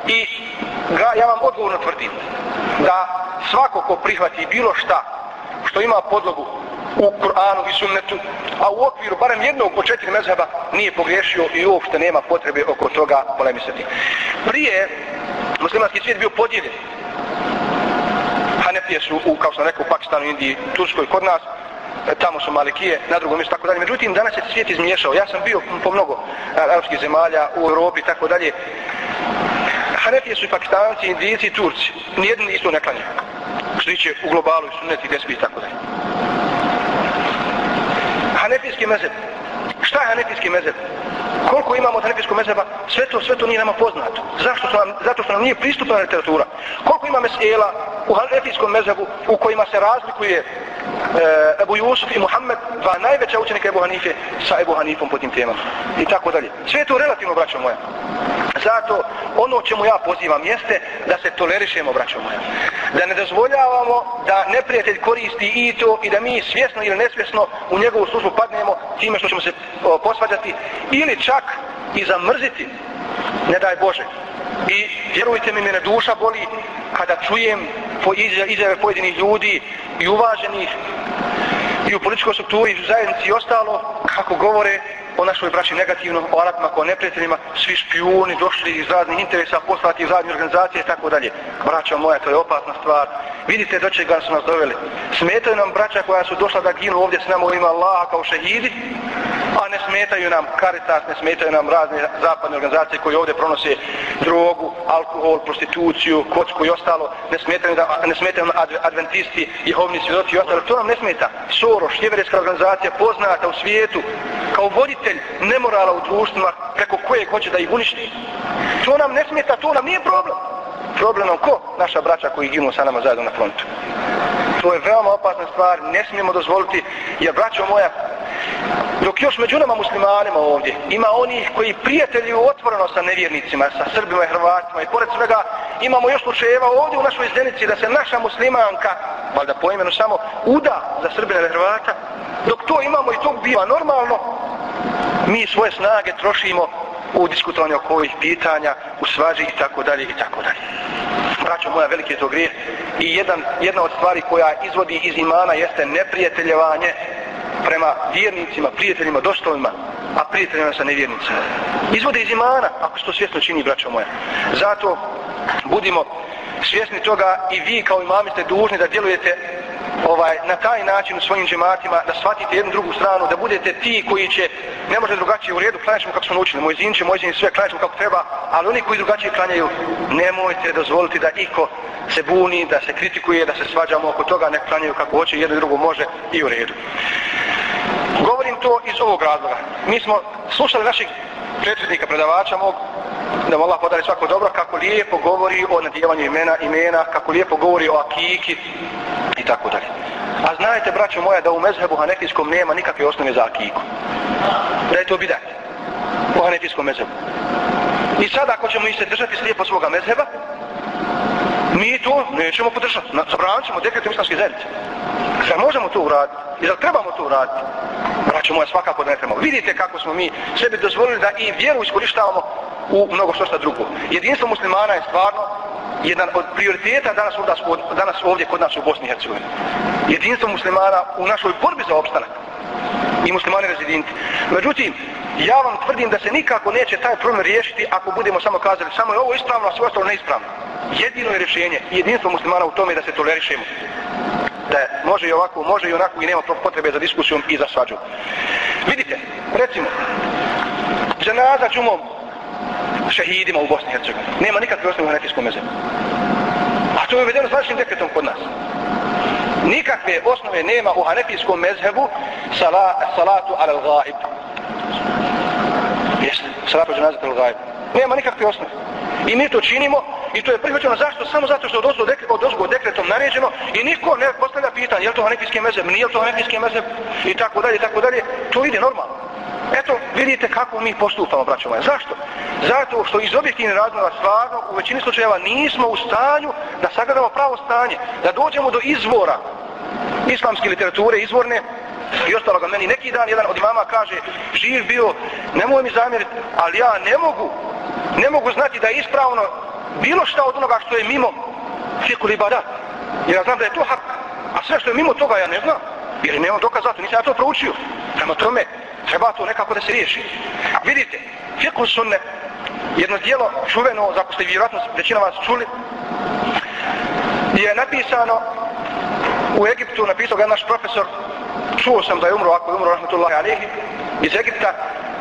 i ga, ja vam odgovorno tvrdim da svako ko prihvati bilo šta što ima podlogu u Kur'anu i sunnetu, a u okviru barem jednog od četiri mezheba nije pogriješio i uopšte nema potrebe oko toga polemisati. Prije muslimanski svijet bio podijeljen. Hanefije su, u, kao sam rekao, u Pakistanu, Indiji, Turskoj, kod nas, e, tamo su Malikije, na drugom mjestu, tako dalje. Međutim, danas je svijet izmiješao. Ja sam bio po mnogo e, arapskih zemalja u Europi, tako dalje. Hanefije su i Pakistanci, Indijici i Turci. Nijedni isto ne klanjaju. Što tiče u globalu i sunneti, desbi i tako dalje. Hanefijski mezeb. Šta je Hanefijski mezeb? Koliko imamo od Hanefijskog mezheba? Sve to, sve to nije nama poznato. Zašto su nam, zato što nam nije pristupna literatura. Koliko ima mesela u Hanefijskom mezhebu u kojima se razlikuje e, Ebu Jusuf i Muhammed, dva najveća učenika Ebu Hanife, sa Ebu Hanifom po tim temama. I tako dalje. Sve to relativno, braćo moja. Zato ono čemu ja pozivam jeste da se tolerišemo, braćo moja. Da ne dozvoljavamo da neprijatelj koristi i to i da mi svjesno ili nesvjesno u njegovu službu padnemo time što ćemo se o, posvađati ili čak i zamrziti, ne daj Bože. I vjerujte mi, mene duša boli kada čujem po izjave pojedinih ljudi i uvaženih i u političkoj strukturi i u zajednici i ostalo kako govore o našoj braći negativno, o Arapima kao neprijateljima, svi špijuni došli iz raznih interesa, poslati iz raznih organizacije i tako dalje. Braća moja, to je opasna stvar. Vidite do čega su nas doveli. Smetaju nam braća koja su došla da ginu ovdje s nama u ima Allaha kao šehidi, a ne smetaju nam Caritas, ne smetaju nam razne zapadne organizacije koje ovdje pronose drogu, alkohol, prostituciju, kocku i ostalo. Ne smetaju, da, ne smetaju nam adventisti, jehovni svjedoci i ostalo. To nam ne smeta. Soros, jeverijska organizacija poznata u svijetu kao voditelj nemorala u društvima preko koje hoće da ih uništi. To nam ne smeta, to nam nije problem. Problem nam ko? Naša braća koji ginu sa nama zajedno na frontu. To je veoma opasna stvar, ne smijemo dozvoliti, jer braćo moja, dok još među nama muslimanima ovdje, ima onih koji prijateljuju otvoreno sa nevjernicima, sa Srbima i Hrvatima i pored svega imamo još slučajeva ovdje u našoj zenici da se naša muslimanka, valjda po imenu samo, uda za Srbina i Hrvata, dok to imamo i to biva normalno, mi svoje snage trošimo u diskutovanju oko ovih pitanja, u svađi i tako dalje i tako dalje. Braćo moja, veliki je to grijeh. I jedan, jedna od stvari koja izvodi iz imana jeste neprijateljevanje prema vjernicima, prijateljima, dostovima, a prijateljima sa nevjernicima. Izvode iz imana, ako se to svjesno čini, braćo moja. Zato budimo svjesni toga i vi kao imami ste dužni da djelujete ovaj na taj način u svojim džematima da shvatite jednu drugu stranu da budete ti koji će ne može drugačije u redu klanjati kako smo naučili moj zinče moj zin sve klanjati kako treba ali oni koji drugačije klanjaju nemojte dozvoliti da iko se buni da se kritikuje da se svađamo oko toga nek klanjaju kako hoće jedno i drugo može i u redu. Govorim to iz ovog razloga. Mi smo slušali naših predsjednika predavača mog da mu Allah podari svako dobro, kako lijepo govori o nadijevanju imena, imena, kako lijepo govori o akiki i tako dalje. A znajte, braćo moja, da u mezhebu hanefijskom nema nikakve osnove za akiku. Da je to bidat u hanefijskom mezhebu. I sada ako ćemo i se držati slijepo svoga mezheba, mi to nećemo podržati. Zabranit ćemo dekretom islamske zajednice. Zar možemo to uraditi? I zar trebamo to uraditi? Braćo moja, svakako da ne trebamo. Vidite kako smo mi sebi dozvolili da i vjeru iskorištavamo u mnogo što šta drugo. Jedinstvo muslimana je stvarno jedan od prioriteta danas ovdje, danas ovdje kod nas u Bosni i Hercegovini. Jedinstvo muslimana u našoj borbi za opstanak i muslimani rezidenti. Međutim, ja vam tvrdim da se nikako neće taj problem riješiti ako budemo samo kazali samo je ovo ispravno, a sve ostalo neispravno. Jedino je rješenje jedinstvo muslimana u tome da se tolerišemo. Da može i ovako, može i onako i nema potrebe za diskusijom i za svađu. Vidite, recimo, dženaza džumom šehidima u Bosni i Hercegovini. Nema nikakve osnovne u hanefijskom mezebu. A to je uvedeno zvaničnim dekretom kod nas. Nikakve osnove nema u hanefijskom mezhebu sala, salatu al gaib. Jeste, salatu dženazat al gaib. Nema nikakve osnove. I mi to činimo i to je prihvaćeno zašto? Samo zato što je od, dekre, od ozgo dekretom naređeno i niko ne postavlja pitanje je li to hanefijski mezeb, nije li to hanefijski mezeb i tako dalje, i tako dalje. To ide normalno. Eto, vidite kako mi postupamo, braćo moje. Zašto? Zato što iz objektivnih razloga stvarno u većini slučajeva nismo u stanju da sagledamo pravo stanje, da dođemo do izvora islamske literature, izvorne, i ostalo ga meni neki dan, jedan od imama kaže, živ bio, nemoj mi zamjeriti, ali ja ne mogu, ne mogu znati da je ispravno bilo šta od onoga što je mimo fikul ibadat. Jer ja znam da je to hak, a sve što je mimo toga ja ne znam, jer nemam dokaza to, nisam ja to proučio. Prema tome, treba to nekako da se riješi. Vidite, fikul sunne, jedno dijelo čuveno, za ste vjerojatno većina vas čuli, je napisano u Egiptu, napisao ga naš profesor, čuo sam da je umro, ako je umro, rahmatullahi alihi, iz Egipta,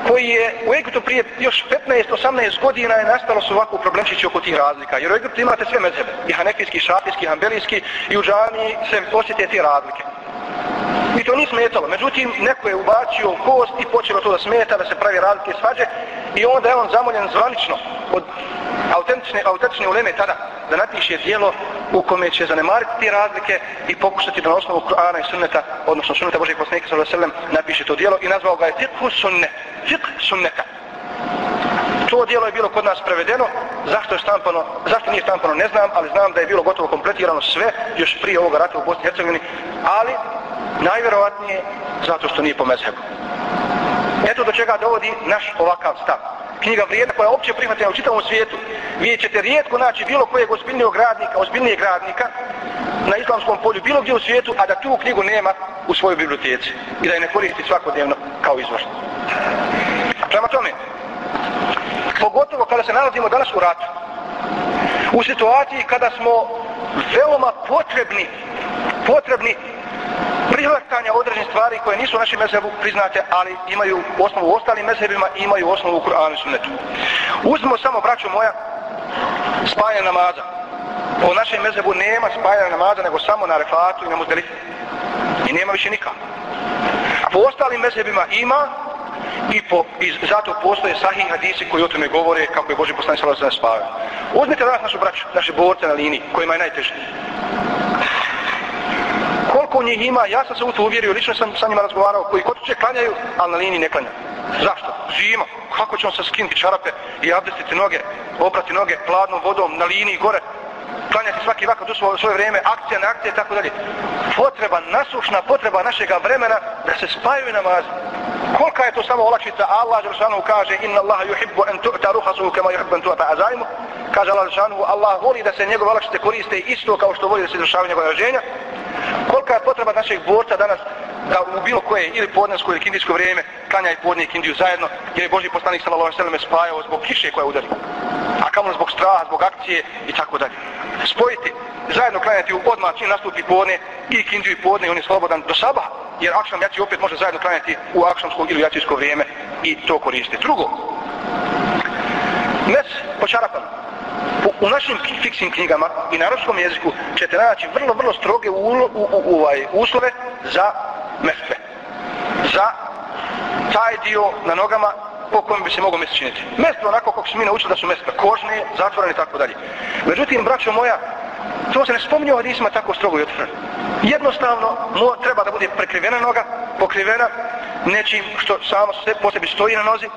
koji je u Egiptu prije još 15-18 godina je nastalo su ovako problemčići oko tih razlika. Jer u Egiptu imate sve mezhebe, i hanefijski, šafijski, hambelijski, i u džami se osjete te razlike. I to nije smetalo. Međutim, neko je ubacio kost i počelo to da smeta, da se pravi razlike svađe i onda je on zamoljen zvanično od autentične, autentične uleme tada da napiše dijelo u kome će zanemariti te razlike i pokušati da na osnovu Kur'ana i sunneta, odnosno sunneta Božeg poslanika sallallahu alejhi ve sellem napiše to dijelo i nazvao ga je fiqh sunne, fiqh sunneta. To dijelo je bilo kod nas prevedeno, zašto je štampano, zašto nije štampano ne znam, ali znam da je bilo gotovo kompletirano sve još prije ovoga rata u Bosni i Hercegovini, ali najvjerovatnije zato što nije po mezhebu. Eto do čega dovodi naš ovakav stav. Knjiga vrijedna koja je opće prihvatena u čitavom svijetu. Vi ćete rijetko naći bilo kojeg ozbiljnijeg radnika, ozbiljnijeg gradnika na islamskom polju, bilo gdje u svijetu, a da tu knjigu nema u svojoj biblioteci i da je ne koristi svakodnevno kao izvor. Prema tome, pogotovo kada se nalazimo danas u ratu, u situaciji kada smo veoma potrebni, potrebni prihvatanja određenih stvari koje nisu u našem mezhebu priznate, ali imaju osnovu u ostalim mezhebima i imaju osnovu u Kur'anu i sunnetu. Uzmimo samo, braćo moja, spajanje namaza. Po našem mezhebu nema spajanja namaza, nego samo na refatu i na muzdelifu. I nema više nikako. Po ostalim mezhebima ima, i, po, i zato postoje sahih hadisi koji o tome govore kako je Boži poslanik sallallahu alejhi ve sellem spavio. Uzmite danas našu braću, naše borce na liniji, kojima je najteže koliko njih ima, ja sam se u to uvjerio, lično sam sa njima razgovarao, koji kod će klanjaju, ali na liniji ne klanja. Zašto? Zima. Kako ćemo se skinuti čarape i abdestiti noge, oprati noge hladnom vodom na liniji gore, klanjati svaki vakat u svoje, vrijeme, akcija na akcije i tako dalje. Potreba, nasušna potreba našega vremena da se spaju namazi. Kolika je to samo olakšica? Allah Đeršanu kaže Inna Allah yuhibbu an tu'ta ruhasuhu kama yuhibbu an tu'ta azaimu. Kaže Allah Đeršanu, Allah voli da se njegove olakšice koriste isto kao što voli da se izvršavaju njegove raženja. Kolika je potreba našeg borca danas da u bilo koje ili podnesko ili kindijsko vrijeme klanja i podnije kindiju zajedno jer je Boži poslanik sallallahu alejhi ve sellem spajao zbog kiše koja udari. A kamo zbog straha, zbog akcije i tako dalje. Spojiti zajedno klanjati u odmah čim nastupi podne i kindiju i podne i on je slobodan do saba jer akšam jači opet može zajedno klanjati u akšamsko ili jačijsko vrijeme i to koristiti. Drugo, mes po čarapama u našim fiksnim knjigama i na arabskom jeziku ćete naći vrlo, vrlo stroge u, u, u, u, ovaj, uslove za mestve. Za taj dio na nogama po kojem bi se mogo mjesto činiti. Mjesto onako kako se mi naučili da su mestve kožne, zatvorene i tako dalje. Međutim, braćo moja, to se ne spominje u hadisima tako strogo i otvoreno. Jednostavno, mo, treba da bude prekrivena noga, pokrivena nečim što samo se po sebi stoji na nozi,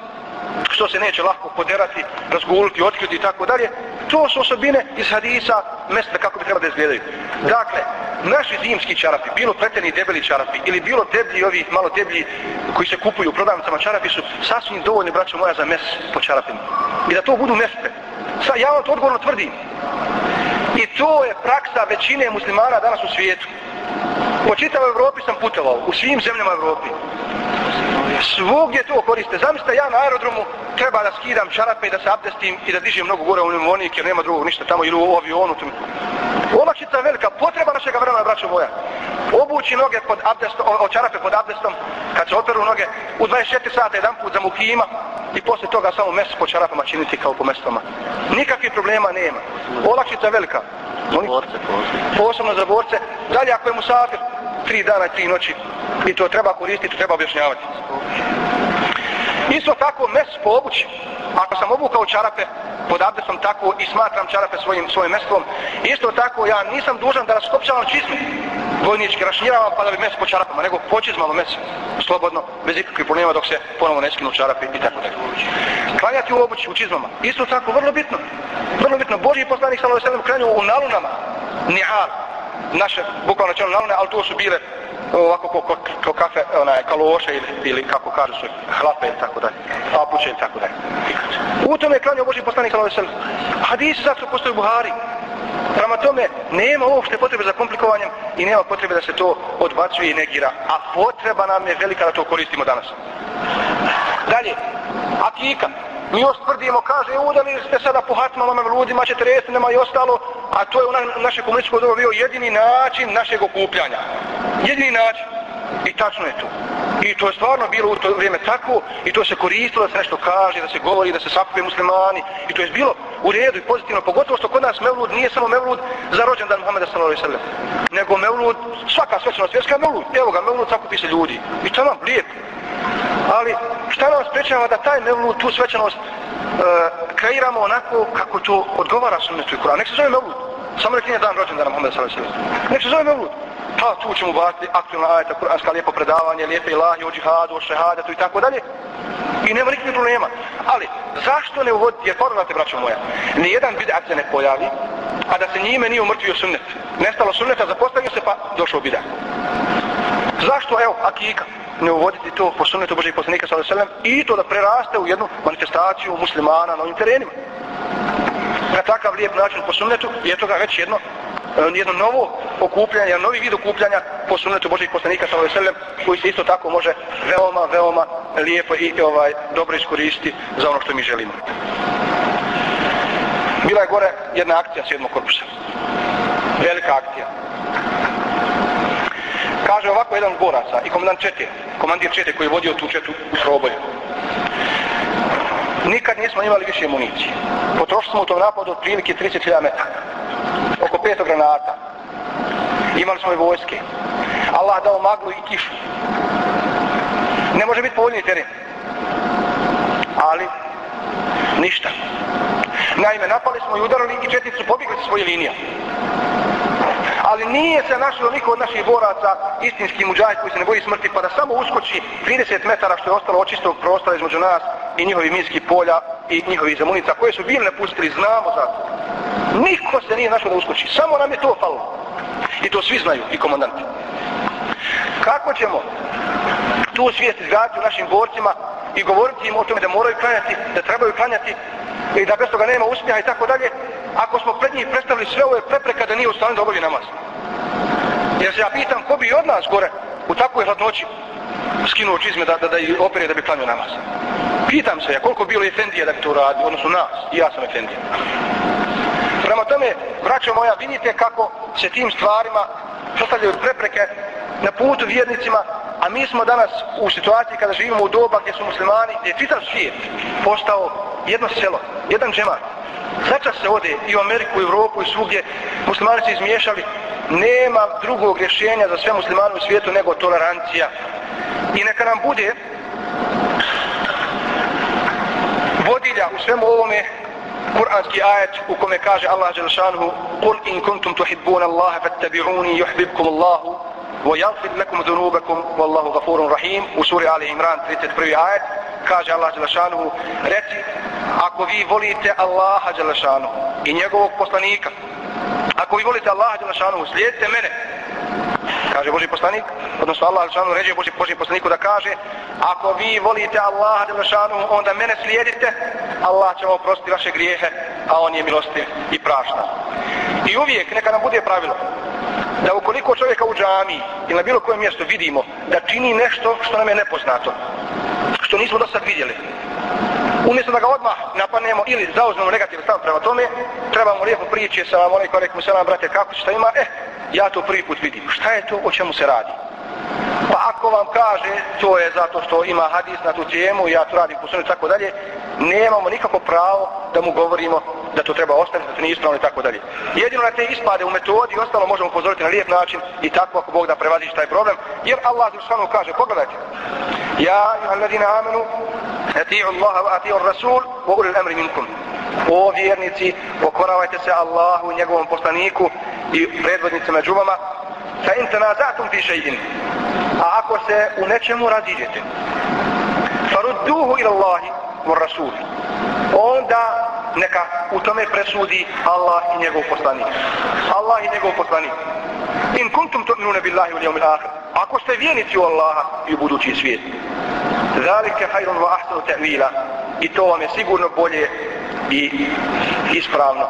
što se neće lako poderati, razguliti, otkriti i tako dalje. To su osobine iz hadisa mesta kako bi trebalo da izgledaju. Dakle, naši zimski čarapi, bilo preteni debeli čarapi ili bilo deblji ovi malo deblji koji se kupuju u prodavnicama čarapi su sasvim dovoljni, braćo moja, za mes po čarapima. I da to budu mespe. Sa, ja vam to odgovorno tvrdim. I to je praksa većine muslimana danas u svijetu. Po čitavoj Evropi sam putovao, u svim zemljama Evropi. Svugdje to koriste. Zamislite, ja na aerodromu treba da skidam čarape i da se abdestim i da dižem mnogo gore u pneumonik jer nema drugog ništa tamo ili u avionu. Olakšica velika, potreba našeg vremena, braćo moja. Obući noge pod abdestom, o, čarape pod abdestom, kad se operu noge, u 24 sata jedan put za mukima i posle toga samo mes po čarapama činiti kao po mestama. Nikakvih problema nema. Olakšica velika. Oni, posebno za borce. Dalje ako je musafir, tri dana i tri noći, i to treba koristiti, to treba objašnjavati. Isto tako mes po obući. Ako sam obukao čarape, pod abdesom tako i smatram čarape svojim, svojim mestvom. Isto tako ja nisam dužan da raskopčavam čizme. Vojnički rašnjiravam pa da bi mes po čarapama, nego počizmalo mes. Slobodno, bez ikakvih problema dok se ponovo ne skinu čarape i tako tako. Klanjati u obući, u čizmama. Isto tako, vrlo bitno. Vrlo bitno. Boži poslanik sallallahu alejhi ve sellem klanjao u nalunama. Ni'al. Naše, bukvalno čelo nalune, ali to su bile ovako ko, ko, ko kafe, onaj, kaloše ili, ili kako kažu su hlape ili tako dalje, papuće ili tako dalje. U tome je klanio Boži poslanik sallallahu alejhi. Hadisi zato postoji Buhari. Prema tome, nema uopšte potrebe za komplikovanjem i nema potrebe da se to odbacuje i negira. A potreba nam je velika da to koristimo danas. Dalje, akika. Mi još tvrdimo, kaže, udali ste sada po hatmama, mevludima, nema i ostalo, a to je u na, naše komunističko dobo bio jedini način našeg okupljanja. Jedini način. I tačno je to. I to je stvarno bilo u to vrijeme tako i to se koristilo da se nešto kaže, da se govori, da se sakupe muslimani. I to je bilo u redu i pozitivno, pogotovo što kod nas Mevlud nije samo Mevlud za rođendan Muhammeda sallallahu alejhi ve sellem, nego Mevlud svaka svečanost vjerska Mevlud. Evo ga Mevlud sakupi se ljudi. I to nam lijepo. Ali šta nam sprečava da taj Mevlud tu svečanost uh, kreiramo onako kako to odgovara sunnetu i Kur'an. Nek se zove Mevlud. Samo nek nije dan rođendana Muhammeda sallallahu alejhi ve sellem. Nek se zove Mevlud. Pa tu ćemo baciti aktualna ajeta, kuranska lijepo predavanje, lijepe ilahi o džihadu, o šehadetu i tako dalje. I nema nikakvih problema. Ali, zašto ne uvoditi, jer pogledajte, braćo moja, nijedan bid'at se ne pojavi, a da se njime nije umrtvio sunnet. Nestalo sunneta, zapostavio se pa došao bid'at. Zašto, evo, akika, ne uvoditi to po sunnetu Božih poslanika sallallahu i to da preraste u jednu manifestaciju muslimana na ovim terenima. Na takav lijep način po sunnetu je toga već jedno Eh, jedno novo okupljanje, jedan novi vid okupljanja po sunnetu Božih poslanika sallallahu alejhi ve sellem koji se isto tako može veoma veoma lijepo i ovaj dobro iskoristiti za ono što mi želimo. Bila je gore jedna akcija sedmog korpusa. Velika akcija. Kaže ovako jedan boraca i komandant čete, komandir čete koji je vodio tu četu u Sroboju. Nikad nismo imali više municije. Potrošili smo u tom napadu otprilike 30.000 metara oko 500 granata. Imali smo i vojske. Allah dao maglu i kišu. Ne može biti povoljni teren. Ali, ništa. Naime, napali smo i udarali i četnici su pobjegli sa svoje linije. Ali nije se našao niko od naših boraca, istinski muđaj koji se ne boji smrti, pa da samo uskoči 30 metara što je ostalo očistog prostora između nas i njihovi minski polja i njihovi zamunica koje su bili pustili, znamo za to. Niko se nije našao da uskoči. Samo nam je to falo. I to svi znaju, i komandanti. Kako ćemo tu svijest izgraditi u našim borcima i govoriti im o tome da moraju klanjati, da trebaju klanjati i da bez toga nema uspjeha i tako dalje, ako smo pred njih predstavili sve ove prepreka da nije u stanju da obavi namaz. Jer se ja pitam ko bi od nas gore u takvoj hladnoći skinuo čizme da, da, da i opere da bi klanio namaz. Pitam se ja koliko bilo efendija da bi to radi, odnosno nas, i ja sam Efendija. Prema tome, braćo moja, vidite kako se tim stvarima postavljaju prepreke na putu vjernicima, a mi smo danas u situaciji kada živimo u doba gdje su muslimani, gdje je čitav svijet postao jedno selo, jedan džemat. Začas se ode i u Ameriku, i u Evropu, i svugdje, muslimani se izmiješali, nema drugog rješenja za sve muslimane u svijetu nego tolerancija. I neka nam bude vodilja u svemu ovome kuranski ajet u kome kaže Allah Đelšanuhu Kul in kuntum tuhibbuna Allahe fattabi'uni yuhbibkum Allahu وَيَغْفِرْ لَكُمْ ذُنُوبَكُمْ وَاللَّهُ غَفُورٌ رَحِيمٌ U suri Ali Imran 31. ajet kaže Allah Đelešanuhu reci ako vi volite Allaha Đelešanuhu i njegovog poslanika ako vi volite Allaha Đelešanuhu slijedite mene kaže Boži poslanik odnosno Allah Đelešanuhu ređe Boži, Boži poslaniku da kaže ako vi volite Allaha Đelešanuhu onda mene slijedite Allah će vam oprostiti vaše grijehe a on je milostiv i prašta i uvijek neka nam bude pravilo da ukoliko čovjeka u džami ili na bilo kojem mjestu vidimo da čini nešto što nam je nepoznato, što nismo do sad vidjeli, umjesto da ga odmah napanemo ili zauzmemo negativ stav prema tome, trebamo lijepo prići, sa vam, onaj korek mu se brate, kako šta ima, eh, ja to prvi put vidim. Šta je to, o čemu se radi? Pa ako vam kaže, to je zato što ima hadis na tu temu, ja to radim po tako dalje, nemamo nikako pravo da mu govorimo da to treba ostaviti, da to nije ispravno i tako dalje. Jedino na te ispade u metodi i ostalo možemo upozoriti na lijep način i tako ako Bog da prevaziš taj problem. Jer Allah Zršanu kaže, pogledajte, Ja, alladina amenu, ati'u Allaha wa ati'u Rasul, wa ulil amri minkum. O vjernici, pokoravajte se Allahu i njegovom poslaniku i predvodnicima džumama, fa in tanazatum fi shay'in. A ako se u nečemu raziđete, farudduhu ila Allahi wa Rasul. Onda neka u tome presudi Allah i njegov poslanik. Allah i njegov poslanik. In kuntum tu'minuna billahi wal yawmil akhir. Ako ste vjernici u Allaha i u budući svijet. Zalika khairun wa ahsanu ta'wila. I to vam je sigurno bolje i ispravno.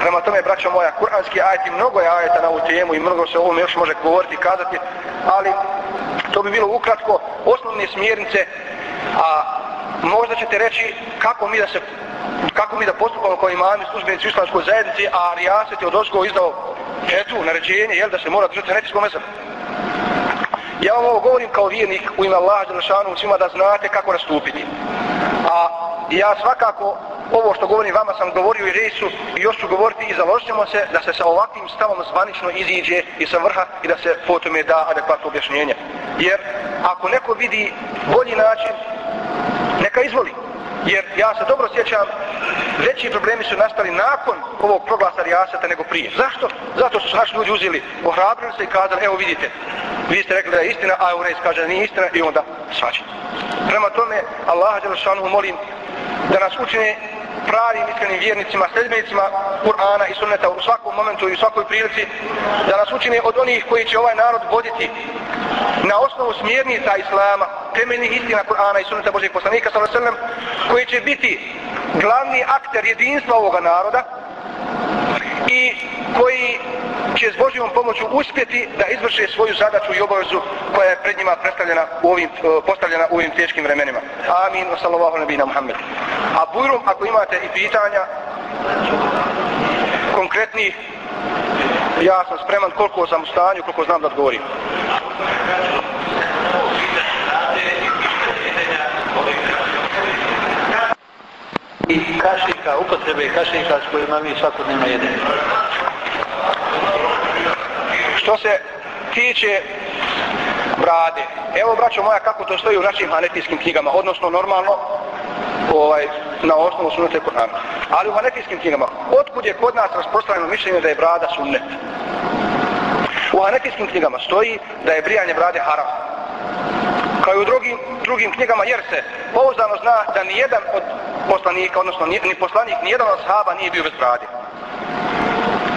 Prema tome, braćo moja, kuranski ajeti, mnogo je ajeta na ovu temu i mnogo se o ovome još može govoriti i kazati, ali to bi bilo ukratko osnovne smjernice, a možda ćete reći kako mi da se kako mi da postupamo kao imami službenici u islamskoj zajednici, a Rijaset je od Osko izdao petu, naređenje, jel, da se mora držati netiskom mesebu. Ja vam ovo govorim kao vjernik u ime Allaha Đelešanu svima da znate kako nastupiti. A ja svakako ovo što govorim vama sam govorio i rejsu i još ću govoriti i založimo se da se sa ovakvim stavom zvanično iziđe i sa vrha i da se po tome da adekvatno objašnjenje. Jer ako neko vidi bolji način, neka izvoli. Jer ja se dobro sjećam, veći problemi su nastali nakon ovog proglasa Rijaseta nego prije. Zašto? Zato što su naši ljudi uzeli, ohrabrili se i kazali, evo vidite, vi ste rekli da je istina, a Eurejs kaže da nije istina i onda svačite. Prema tome, Allah Đelešanu molim da nas učine pravim iskrenim vjernicima, sledbenicima Kur'ana i sunneta u svakom momentu i u svakoj prilici, da nas učine od onih koji će ovaj narod voditi na osnovu smjernica Islama, temeljnih istina Kur'ana i sunneta Božih poslanika, sallam, koji će biti glavni akter jedinstva ovoga naroda i koji će s Božjom pomoću uspjeti da izvrše svoju zadaću i obavezu koja je pred njima predstavljena u ovim, e, postavljena u ovim teškim vremenima. Amin. Sallallahu nabina Muhammed. A bujrum, ako imate i pitanja konkretni, ja sam spreman koliko sam u stanju, koliko znam da odgovorim. i kašnika, upotrebe kašnika s kojima mi svakodnevno jedemo. Što se tiče brade, evo braćo moja kako to stoji u našim hanetijskim knjigama, odnosno normalno ovaj, na osnovu sunnete Kur'ana. Ali u hanetijskim knjigama, otkud je kod nas rasprostranjeno mišljenje da je brada sunnet? U hanetijskim knjigama stoji da je brijanje brade haram. Kao i u drugim, drugim knjigama, jer se pouzdano zna da ni jedan od poslanika, odnosno ni, ni poslanik, ni jedan od sahaba nije bio bez brade.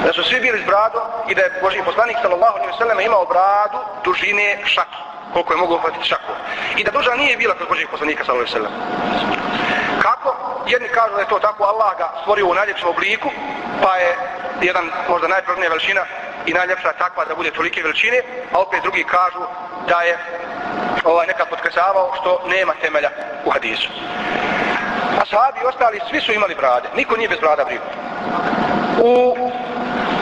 Da su svi bili s bradom i da je Boži poslanik sallallahu alaihi sallam imao bradu dužine šaki, koliko je mogu uhvatiti šaku. I da duža nije bila kod Božih poslanika sallallahu alaihi sallam. Kako? Jedni kažu da je to tako, Allah ga stvorio u najljepšem obliku, pa je jedan možda najprvrnija veličina i najljepša takva da bude tolike veličine, a opet drugi kažu da je ovaj nekad potkresavao što nema temelja u hadisu ashabi i ostali, svi su imali brade. Niko nije bez brada brio. U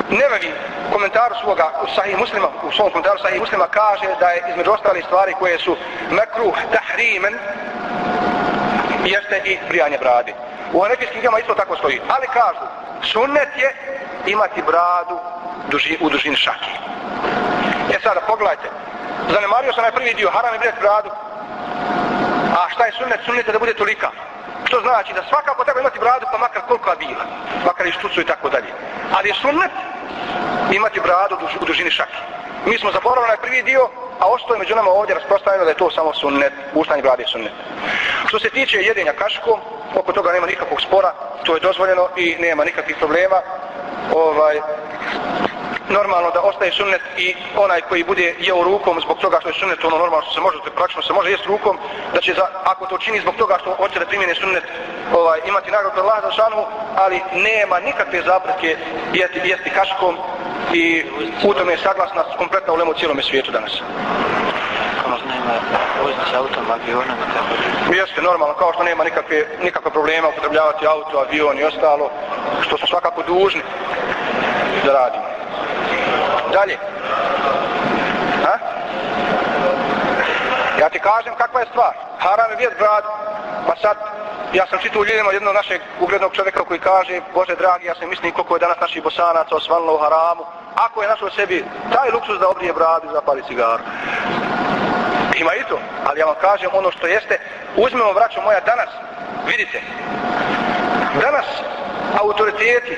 Nevevi komentaru svoga u sahih muslima, u svom komentaru sahih muslima kaže da je između ostali stvari koje su mekruh tahrimen jeste i brijanje brade. U nekih knjigama isto tako stoji. Ali kažu, sunnet je imati bradu duži, u dužini šaki. E sada, pogledajte. Zanemario sam najprvi dio, haram je brijati bradu. A šta je sunnet? Sunnet je da bude tolika. Što znači da svakako treba imati bradu pa makar koliko bila, makar i štucu i tako dalje. Ali je sunnet imati bradu u dužini šake. Mi smo zaboravili na prvi dio, a ošto je među nama ovdje rasprostavljeno da je to samo sunnet, uštanje brade sunnet. Što se tiče jedenja kaškom, oko toga nema nikakvog spora, to je dozvoljeno i nema nikakvih problema. Ovaj, normalno da ostaje sunnet i onaj koji bude jeo rukom zbog toga što je sunnet, ono normalno što se može, praktično se može jesti rukom, da će, za, ako to čini zbog toga što hoće da primjene sunnet, ovaj, imati nagradu od Allaha za šanu, ali nema nikakve zapreke jesti, jesti kaškom i u tome je saglasna kompletna ulema u cijelome svijetu danas. Nema vozni s autom, avionom i tako da. Jeste normalno, kao što nema nikakve, nikakve problema upotrebljavati auto, avion i ostalo, što smo svakako dužni da radimo. Dalje. Ha? Ja ti kažem kakva je stvar. Haram je vjet brad, pa sad ja sam čitao u ljudima jednog našeg uglednog čovjeka koji kaže, Bože dragi, ja sam mislim koliko je danas naših bosanaca osvanilo u haramu, ako je našao sebi taj luksus da obrije bradu i zapali cigaru. Ima i to, ali ja vam kažem ono što jeste, uzmemo vraću moja danas, vidite, danas autoriteti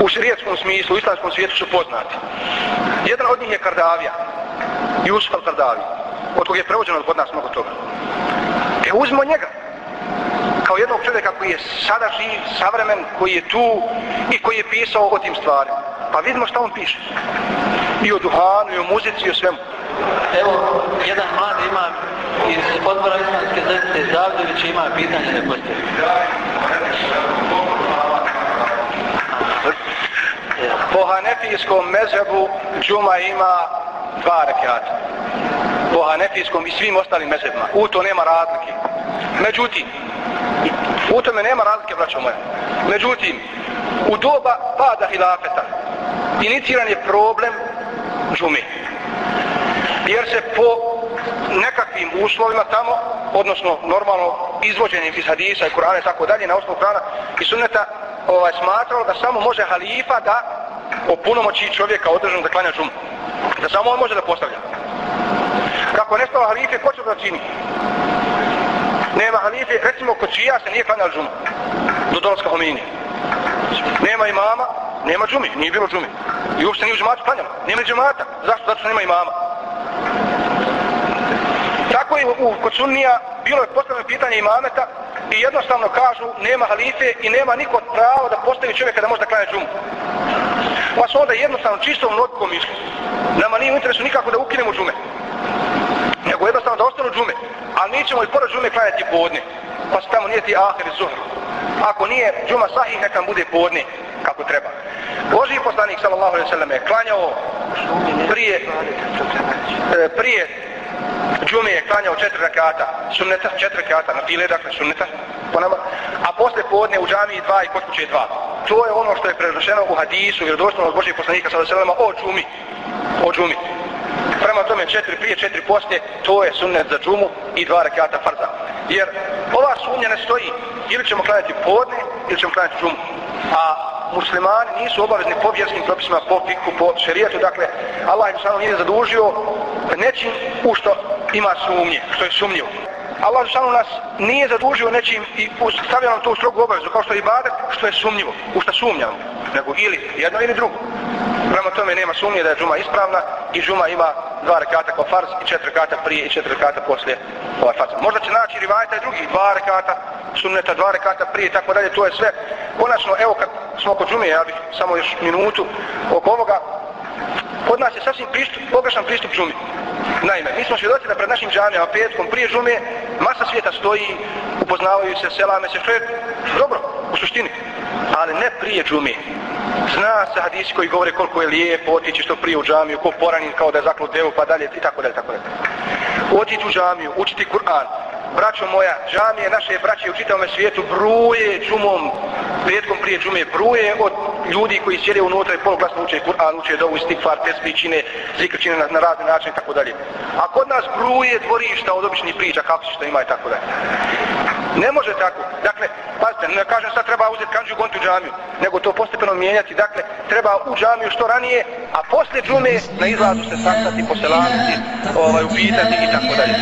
u širijetskom smislu, u islamskom svijetu su poznati. Jedan od njih je Kardavija, Jusuf al-Kardavi, od kog je prevođeno od nas mnogo toga. E uzmo njega, kao jednog čovjeka koji je sada živ, savremen, koji je tu i koji je pisao o tim stvarima. Pa vidimo šta on piše. I o duhanu, i o muzici, i o svemu. Evo, jedan mladi ima iz odbora Islamske zajednice Zavljević ima pitanje da postavi. Po hanefijskom mezhebu džuma ima dva rekiata. Po hanefijskom i svim ostalim mezhebima. U to nema razlike. Međutim, u tome nema razlike, braćo moja. Međutim, u doba pada hilafeta iniciran je problem džume. Jer se po nekakvim uslovima tamo, odnosno normalno izvođenjem iz hadisa i Kur'ana i tako dalje, na osnovu Kur'ana i sunneta, ovaj, smatralo da samo može halifa da opunomoći čovjeka održano da klanja džumu. Da samo on može da postavlja. Kako je nestalo halife, ko će da čini? Nema halife, recimo kod čija se nije klanjala džuma. Do dolaska homini. Nema imama, nema džumi, nije bilo džumi. I uopšte nije u džematu klanjala. Nema džemata. Zašto? Zato što nema imama. Tako je u, kod sunnija bilo je postavljeno pitanje imameta i jednostavno kažu nema halife i nema niko pravo da postavi čovjeka da može da klanja džumu. Pa su onda jednostavno čistom notkom išli. Nama nije u interesu nikako da ukinemo džume. Nego jednostavno da ostanu džume. Ali mi ćemo i pored džume klanjati podne. Pa se tamo nije ti ahir i zuhr. Ako nije džuma sahih, nekam bude podne kako treba. Boži poslanik sallallahu alaihi sallam je klanjao prije, e, prije džume je klanjao četiri rakata, sunneta, četiri rakata, na file, dakle sunneta, po nama, a posle podne u džamiji dva i kod kuće dva. To je ono što je predošeno u hadisu, jer došlo od Božih poslanika sa alaihi o džumi, o džumi. Prema tome četiri prije, četiri poslije, to je sunnet za džumu i dva rakata farza. Jer ova sumnja ne stoji, ili ćemo klanjati podne, ili ćemo klanjati džumu. A muslimani nisu obavezni po vjerskim propisima, po fiku, po šerijetu, dakle, Allah im samo nije zadužio nečim u što ima sumnje, što je sumnjivo. Allah Žešanu nas nije zadužio nečim i stavio nam to u strogu obavezu, kao što je ibadet, što je sumnjivo, u što sumnjamo, nego ili jedno ili drugo. Prema tome nema sumnje da je džuma ispravna i džuma ima dva rekata kao farz i četiri rekata prije i četiri rekata poslije ovaj farz. Možda će naći rivajta i drugi, dva rekata sunneta, dva rekata prije i tako dalje, to je sve. Konačno, evo kad smo oko džume, ja bih samo još minutu oko ovoga, kod nas je sasvim pristup, pogrešan pristup džumi. Naime, mi smo svjedoci da pred našim džamijama petkom prije džume masa svijeta stoji, upoznavaju se, selame se, što je dobro u suštini, ali ne prije džume. Zna se hadisi koji govore koliko je lijepo otići što prije u džamiju, ko poranin kao da je zaklo devu pa dalje i tako dalje, tako dalje. Otići u džamiju, učiti Kur'an, braćo moja, džamije naše braće u čitavom svijetu bruje džumom, petkom prije džume, bruje od ljudi koji sjede unutra i poluglasno uče Kur'an, uče dovu, stikfar, tesbi, čine, zikr čine na, na razne načine i tako dalje. A kod nas bruje dvorišta od običnih priča, kako se što ima i tako dalje. Ne može tako. Dakle, pazite, ne kažem sad treba uzeti kanđu gonti u džamiju, nego to postepeno mijenjati. Dakle, treba u džamiju što ranije, a posle džume na izlazu se sastati, poselaniti, ovaj, upitati i tako dalje.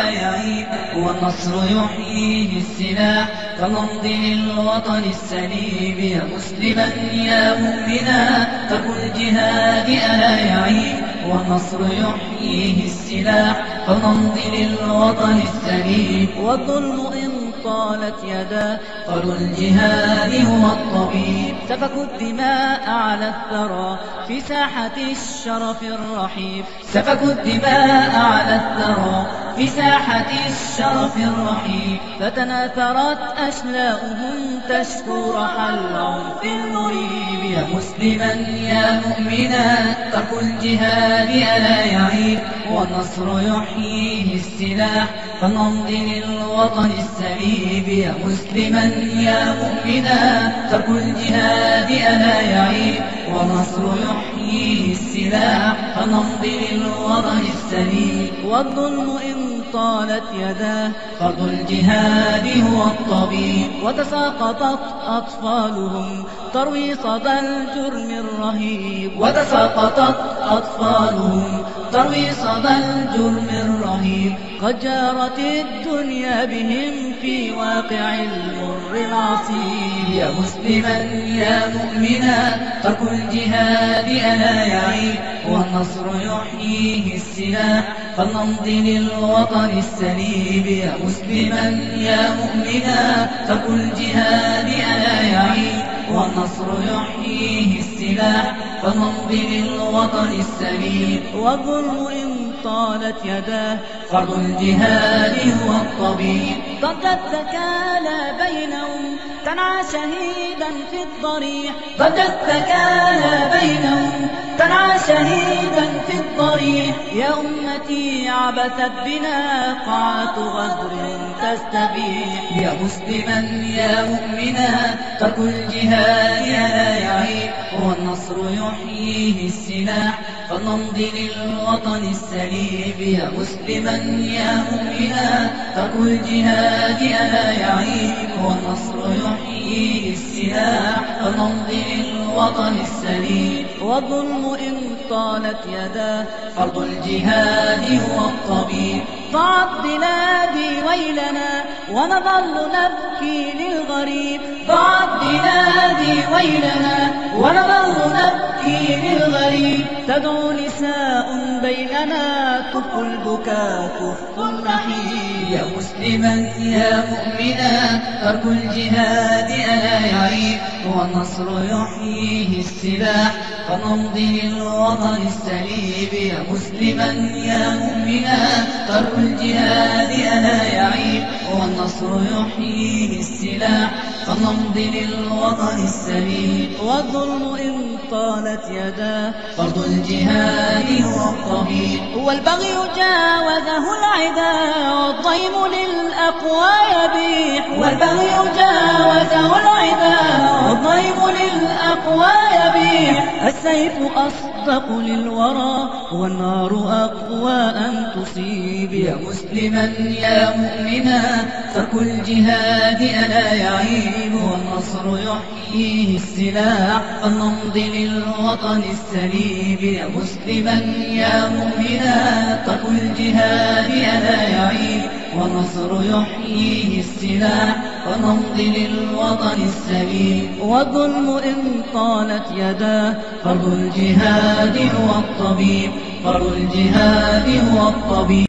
يحييه السلاح فمض للوطن السليم يا مسلما يا مؤمنا فكل جهاد ألا يعيب والنصر يحييه السلاح فنمضي للوطن السليم والظلم إن طالت يدا فرض الجهاد هو الطبيب سفكوا الدماء على الثرى في ساحة الشرف الرحيم سفكوا الدماء على الثرى في ساحة الشرف الرحيم فتناثرت أشلاؤهم تشكو رحى العنف المريب يا مسلما يا مؤمنا ترك الجهاد ألا يعيب والنصر يحييه السلاح. فنمضي للوطن السليب يا مسلما يا مؤمنا ترك الجهاد ألا يعيب والنصر يحييه السلاح. فنمضي للوطن السليم والظلم إن طالت يداه فرض الجهاد هو الطبيب. وتساقطت أطفالهم تروي صدى الجرم الرهيب. وتساقطت أطفالهم تروي صدى الجرم الرهيب. قد جارت الدنيا بهم في واقع المر العصيب. يا مسلما يا مؤمنا ترك الجهاد ألا يعيب والنصر يحييه السلاح فلنمضي للوطن السليب. يا مسلما يا مؤمنا ترك الجهاد ألا يعيب والنصر يحييه السلاح فنمضي للوطن السليم والظلم إن طالت يداه. فرض الجهاد هو الطبيب. ضجت تكالى بينهم. تنعى شهيدا في الضريح ضجت تكالى بينهم. تنعى شهيدا في الضريح يا أمتي عبثت بنا قاعة غدر تستبيح يا مسلما يا مؤمنا ترك الجهاد لا يعيب. والنصر يحييه السلاح فنمضي للوطن السليم يا مسلما يا مؤمنا ترك الجهاد ألا يعيب والنصر يحييه السلاح فنمضي للوطن السليم والظلم إن طالت يداه فرض الجهاد هو الطبيب ضاعت بلادي ويلنا ونظل نبكي للغريب ضاعت بلادي ويلنا ونظل نبكي للغريب. تدعو نساء بيننا كف البكاء كف النحيب. يا مسلما يا مؤمنا ترك الجهاد ألا يعيب. والنصر يحييه السلاح. فنمضي للوطن السليب. يا مسلما يا مؤمنا ترك الجهاد ألا يعيب. والنصر يحييه السلاح فنمضي للوطن السليم والظلم إن طالت يداه فرض الجهاد هو الطبيب هو البغي جاوزه العدا والضيم للأقوى يبيح. والبغي جاوزه العدا والضيم للأقوى يبيح. السيف أصدق للورى والنار أقوى أن تصيب. يا مسلما يا مؤمنا ترك الجهاد ألا يعيب والنصر يحييه السلاح. فلنمضي للوطن السليم يا مسلما يا مؤمنا. ترك الجهاد ألا يعيب ونصر يحييه السلاح. فنمضي للوطن السليم. والظلم إن طالت يداه فرض الجهاد هو الطبيب. فرض الجهاد هو الطبيب.